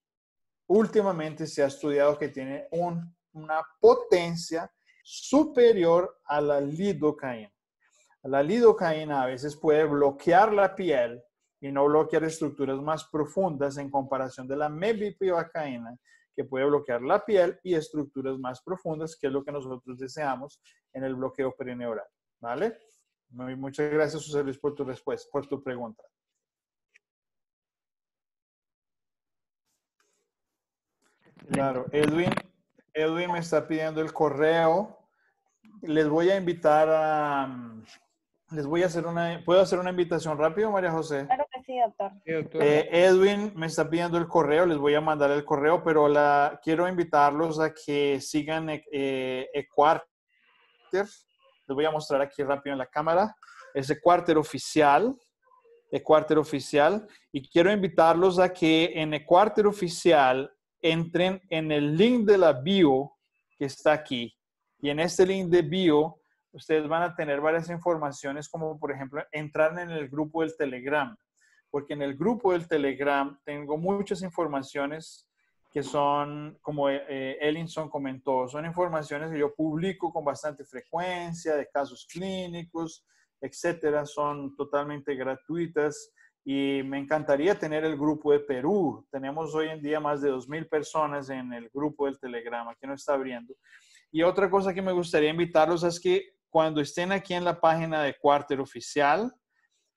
últimamente se ha estudiado que tiene una potencia superior a la lidocaína. La lidocaína a veces puede bloquear la piel y no bloquear estructuras más profundas en comparación de la mebipivacaína, que puede bloquear la piel y estructuras más profundas, que es lo que nosotros deseamos en el bloqueo perineural. ¿Vale? muchas gracias, José Luis, por tu respuesta, por tu pregunta. Claro, Edwin, Edwin me está pidiendo el correo. Les voy a invitar a, les voy a hacer una, ¿puedo hacer una invitación rápido, María José? Claro que sí, doctor. Eh, Edwin me está pidiendo el correo, les voy a mandar el correo, pero la, quiero invitarlos a que sigan eh, Equarter. Les voy a mostrar aquí rápido en la cámara. Es Equarter oficial. Equarter oficial. Y quiero invitarlos a que en Equarter oficial entren en el link de la bio que está aquí. Y en este link de bio ustedes van a tener varias informaciones, como por ejemplo entrar en el grupo del Telegram, porque en el grupo del Telegram tengo muchas informaciones que son, como eh, Ellinson comentó, son informaciones que yo publico con bastante frecuencia de casos clínicos, etcétera, son totalmente gratuitas y me encantaría tener el grupo de Perú. Tenemos hoy en día más de 2.000 personas en el grupo del Telegram, que no está abriendo. Y otra cosa que me gustaría invitarlos es que cuando estén aquí en la página de Cuarter Oficial,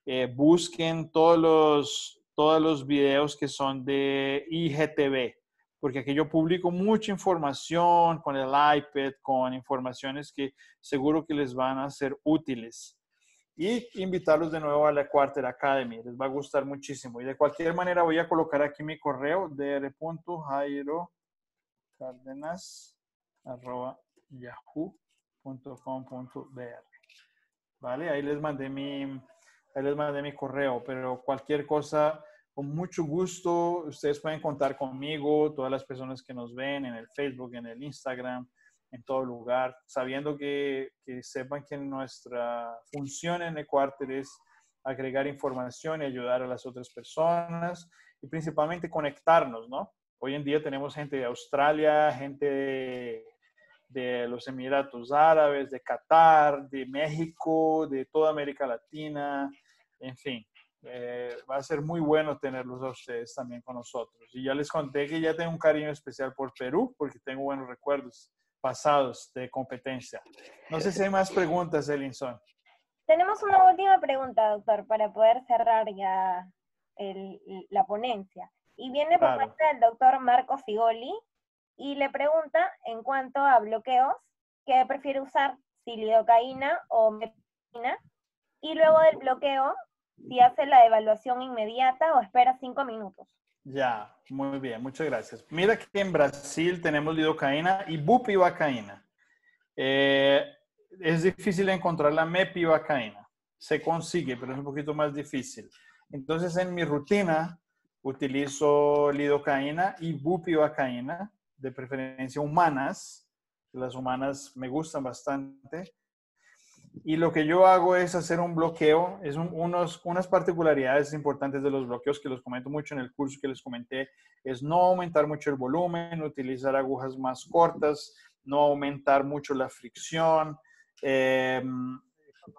eh, busquen todos los, todos los videos que son de IGTV, porque aquí yo publico mucha información con el iPad, con informaciones que seguro que les van a ser útiles. Y invitarlos de nuevo a la Quarter Academy, les va a gustar muchísimo. Y de cualquier manera voy a colocar aquí mi correo, dr.jairo.yahoo.com.br. ¿Vale? Ahí les mandé mi, ahí les mandé mi correo, pero cualquier cosa, con mucho gusto, ustedes pueden contar conmigo, todas las personas que nos ven en el Facebook, en el Instagram, en todo lugar, sabiendo que, que sepan que nuestra función en Ecuador es agregar información y ayudar a las otras personas y principalmente conectarnos, ¿no? Hoy en día tenemos gente de Australia, gente de, de los Emiratos Árabes, de Qatar, de México, de toda América Latina, en fin, eh, va a ser muy bueno tenerlos a ustedes también con nosotros. Y ya les conté que ya tengo un cariño especial por Perú porque tengo buenos recuerdos pasados de competencia. No sé si hay más preguntas, Elinson. Tenemos una última pregunta, doctor, para poder cerrar ya la ponencia. Y viene por parte del doctor Marco Figoli y le pregunta en cuanto a bloqueos, ¿qué prefiere usar? Si lidocaína o metina. Y luego del bloqueo, si hace la evaluación inmediata o espera cinco minutos. Ya, muy bien, muchas gracias. Mira que en Brasil tenemos lidocaína y bupivacaína. Eh, es difícil encontrar la mepivacaína. Se consigue, pero es un poquito más difícil. Entonces, en mi rutina utilizo lidocaína y bupivacaína, de preferencia humanas. Las humanas me gustan bastante y lo que yo hago es hacer un bloqueo, es unos, unas particularidades importantes de los bloqueos que los comento mucho en el curso que les comenté, es no aumentar mucho el volumen, utilizar agujas más cortas, no aumentar mucho la fricción, em,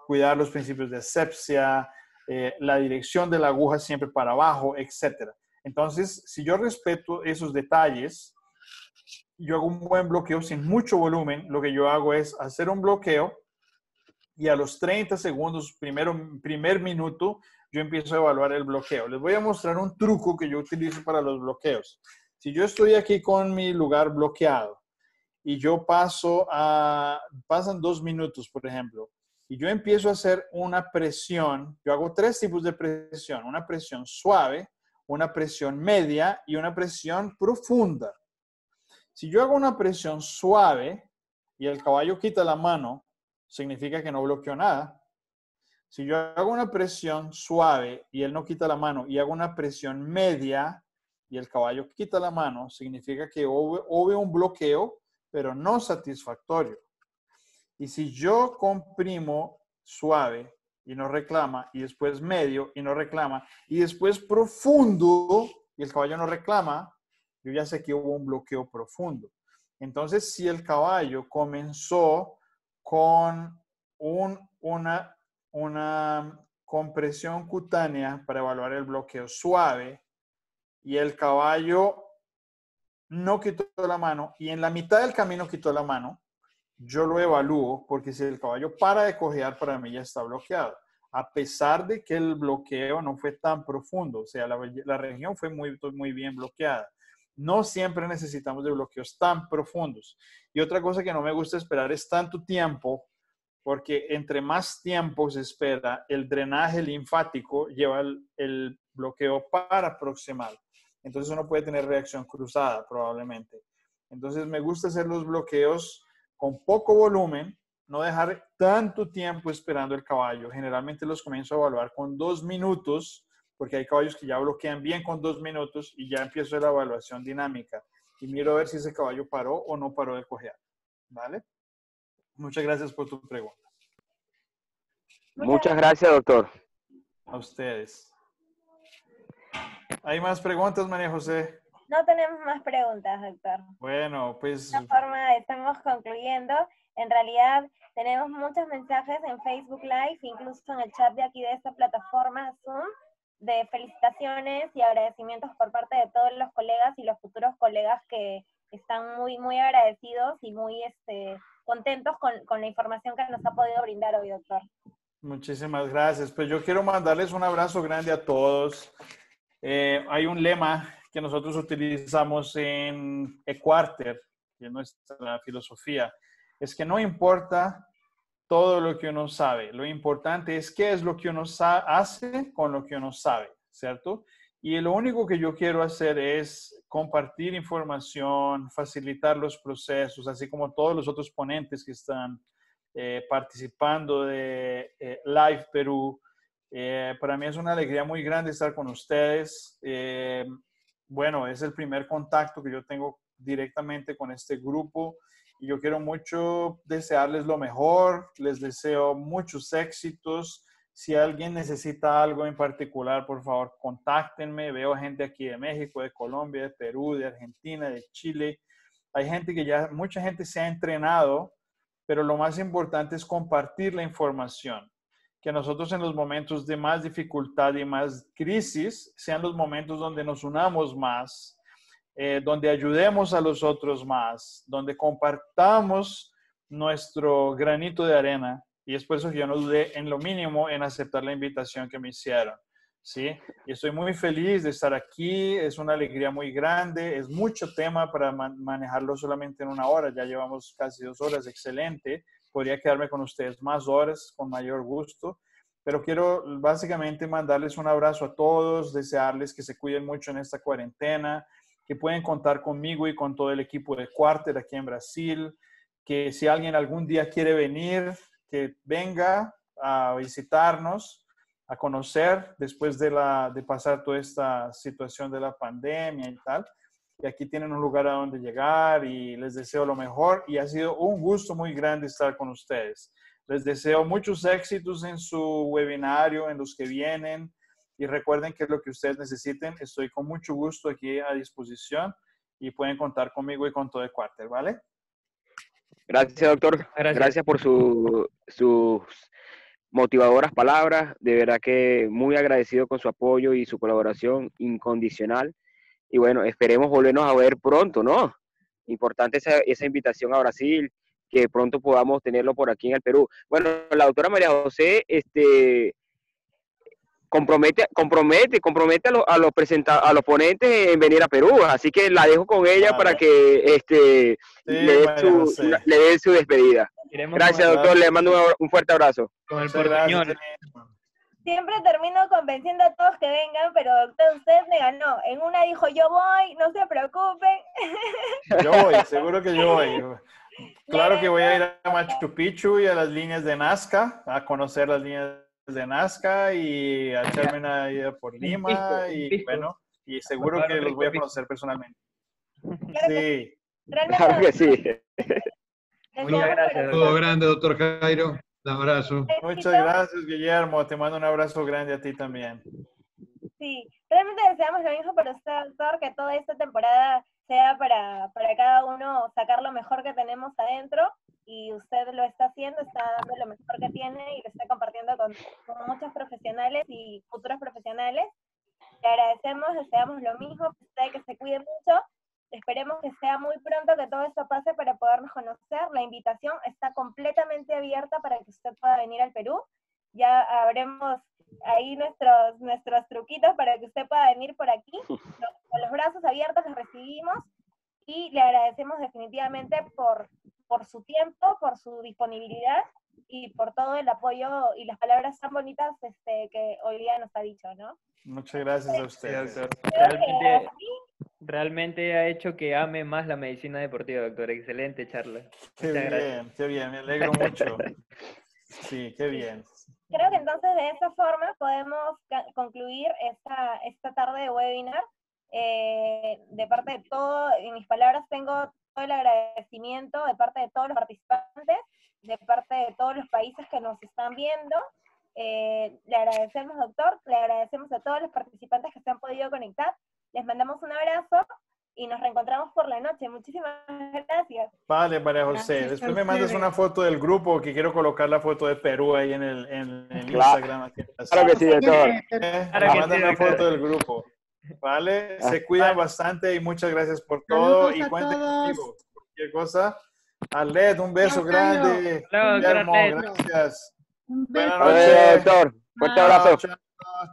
cuidar los principios de asepsia, eh, la dirección de la aguja siempre para abajo, etc. Entonces, si yo respeto esos detalles, yo hago un buen bloqueo sin mucho volumen, lo que yo hago es hacer un bloqueo y a los 30 segundos, primero, primer minuto, yo empiezo a evaluar el bloqueo. Les voy a mostrar un truco que yo utilizo para los bloqueos. Si yo estoy aquí con mi lugar bloqueado y yo paso a, pasan dos minutos, por ejemplo, y yo empiezo a hacer una presión, yo hago tres tipos de presión, una presión suave, una presión media y una presión profunda. Si yo hago una presión suave y el caballo quita la mano, significa que no bloqueó nada. Si yo hago una presión suave y él no quita la mano y hago una presión media y el caballo quita la mano, significa que hubo, un bloqueo, pero no satisfactorio. Y si yo comprimo suave y no reclama, y después medio y no reclama, y después profundo y el caballo no reclama, yo ya sé que hubo un bloqueo profundo. Entonces, si el caballo comenzó con una, una compresión cutánea para evaluar el bloqueo suave y el caballo no quitó la mano y en la mitad del camino quitó la mano, yo lo evalúo porque si el caballo para de cojear, para mí ya está bloqueado. A pesar de que el bloqueo no fue tan profundo, o sea, la, la región fue muy, muy bien bloqueada. No siempre necesitamos de bloqueos tan profundos. Y otra cosa que no me gusta esperar es tanto tiempo, porque entre más tiempo se espera, el drenaje linfático lleva el, bloqueo para proximal. Entonces uno puede tener reacción cruzada probablemente. Entonces me gusta hacer los bloqueos con poco volumen, no dejar tanto tiempo esperando el caballo. Generalmente los comienzo a evaluar con dos minutos porque hay caballos que ya bloquean bien con dos minutos y ya empiezo la evaluación dinámica y miro a ver si ese caballo paró o no paró de cojear. ¿Vale? Muchas gracias por tu pregunta. Muchas gracias, doctor. A ustedes. ¿Hay más preguntas, María José? No tenemos más preguntas, doctor. Bueno, pues... De esta forma estamos concluyendo. En realidad tenemos muchos mensajes en Facebook Live, incluso en el chat de aquí de esta plataforma Zoom, de felicitaciones y agradecimientos por parte de todos los colegas y los futuros colegas que están muy, muy agradecidos y muy este, contentos con, con la información que nos ha podido brindar hoy, doctor. Muchísimas gracias. Pues yo quiero mandarles un abrazo grande a todos. Eh, hay un lema que nosotros utilizamos en Equarter, que es nuestra filosofía, es que no importa todo lo que uno sabe, lo importante es qué es lo que uno hace con lo que uno sabe, ¿cierto? Y lo único que yo quiero hacer es compartir información, facilitar los procesos, así como todos los otros ponentes que están eh, participando de eh, Live Perú. Eh, para mí es una alegría muy grande estar con ustedes. bueno, es el primer contacto que yo tengo directamente con este grupo y yo quiero mucho desearles lo mejor, les deseo muchos éxitos. Si alguien necesita algo en particular, por favor, contáctenme. Veo gente aquí de México, de Colombia, de Perú, de Argentina, de Chile. Hay gente que ya, mucha gente se ha entrenado, pero lo más importante es compartir la información. Que nosotros en los momentos de más dificultad y más crisis sean los momentos donde nos unamos más, eh, donde ayudemos a los otros más, donde compartamos nuestro granito de arena. Y es por eso que yo no dudé en lo mínimo en aceptar la invitación que me hicieron. ¿sí? Y estoy muy feliz de estar aquí, es una alegría muy grande, es mucho tema para manejarlo solamente en una hora, ya llevamos casi dos horas, excelente. Podría quedarme con ustedes más horas, con mayor gusto. Pero quiero básicamente mandarles un abrazo a todos, desearles que se cuiden mucho en esta cuarentena, que pueden contar conmigo y con todo el equipo de Quarter aquí en Brasil, que si alguien algún día quiere venir, que venga a visitarnos, a conocer después de, la, de pasar toda esta situación de la pandemia y tal. Y aquí tienen un lugar a donde llegar y les deseo lo mejor y ha sido un gusto muy grande estar con ustedes. Les deseo muchos éxitos en su webinario, en los que vienen y recuerden que es lo que ustedes necesiten. Estoy con mucho gusto aquí a disposición y pueden contar conmigo y con todo el cuartel, ¿vale? Gracias, doctor. Gracias, por sus motivadoras palabras. De verdad que muy agradecido con su apoyo y su colaboración incondicional. Y bueno, esperemos volvernos a ver pronto, ¿no? Importante esa, esa invitación a Brasil, que pronto podamos tenerlo por aquí en el Perú. Bueno, la doctora María José, este, compromete, compromete, compromete a, los a los a los ponentes en venir a Perú. Así que la dejo con ella para que este le, dé su, su, despedida. Gracias, doctor. Le mando un, fuerte abrazo. Con el Siempre termino convenciendo a todos que vengan, pero doctor, usted me ganó. En una dijo yo voy, no se preocupen. [laughs] Yo voy, seguro que yo voy. Claro que voy a ir a Machu Picchu y a las líneas de Nazca, a conocer las líneas de Nazca y a echarme una ida por [laughs] Lima y bueno, y seguro que los voy a conocer personalmente. Sí. Claro que sí. [laughs] Muchas gracias. Todo grande, doctor Jairo. Un abrazo. Muchas gracias, Guillermo. Te mando un abrazo grande a ti también. Sí, realmente deseamos lo mismo para usted, doctor, que toda esta temporada sea para, para cada uno sacar lo mejor que tenemos adentro y usted lo está haciendo, está dando lo mejor que tiene y lo está compartiendo con, muchos profesionales y futuros profesionales. Le agradecemos, deseamos lo mismo, usted que se cuide mucho. Esperemos que sea muy pronto que todo esto pase para podernos conocer. La invitación está completamente abierta para que usted pueda venir al Perú. Ya habremos ahí nuestros, nuestros truquitos para que usted pueda venir por aquí. [laughs] Con los brazos abiertos los recibimos y le agradecemos definitivamente por, por su tiempo, por su disponibilidad y por todo el apoyo y las palabras tan bonitas este, que hoy día nos ha dicho, ¿no? Muchas gracias a usted. Realmente, realmente, ha hecho que ame más la medicina deportiva, doctor. Excelente charla. Qué bien, qué bien, me alegro mucho. Sí, qué bien. Creo que entonces de esa forma podemos concluir esta, esta tarde de webinar. Eh, de parte de todo, en mis palabras tengo el agradecimiento de parte de todos los participantes, de parte de todos los países que nos están viendo. Eh, le agradecemos, doctor, le agradecemos a todos los participantes que se han podido conectar. Les mandamos un abrazo y nos reencontramos por la noche. Muchísimas gracias. Vale, María José. Después me mandas una foto del grupo que quiero colocar la foto de Perú ahí en el, en, Instagram. claro que sí, doctor. Eh, una foto del grupo. Vale, se cuidan bastante y muchas gracias por todo. y cuenten conmigo. Cualquier cosa. Aled, un beso grande. Guillermo, gracias. Buenas noches. doctor. Fuerte abrazo. Chao,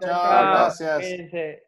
chao, gracias.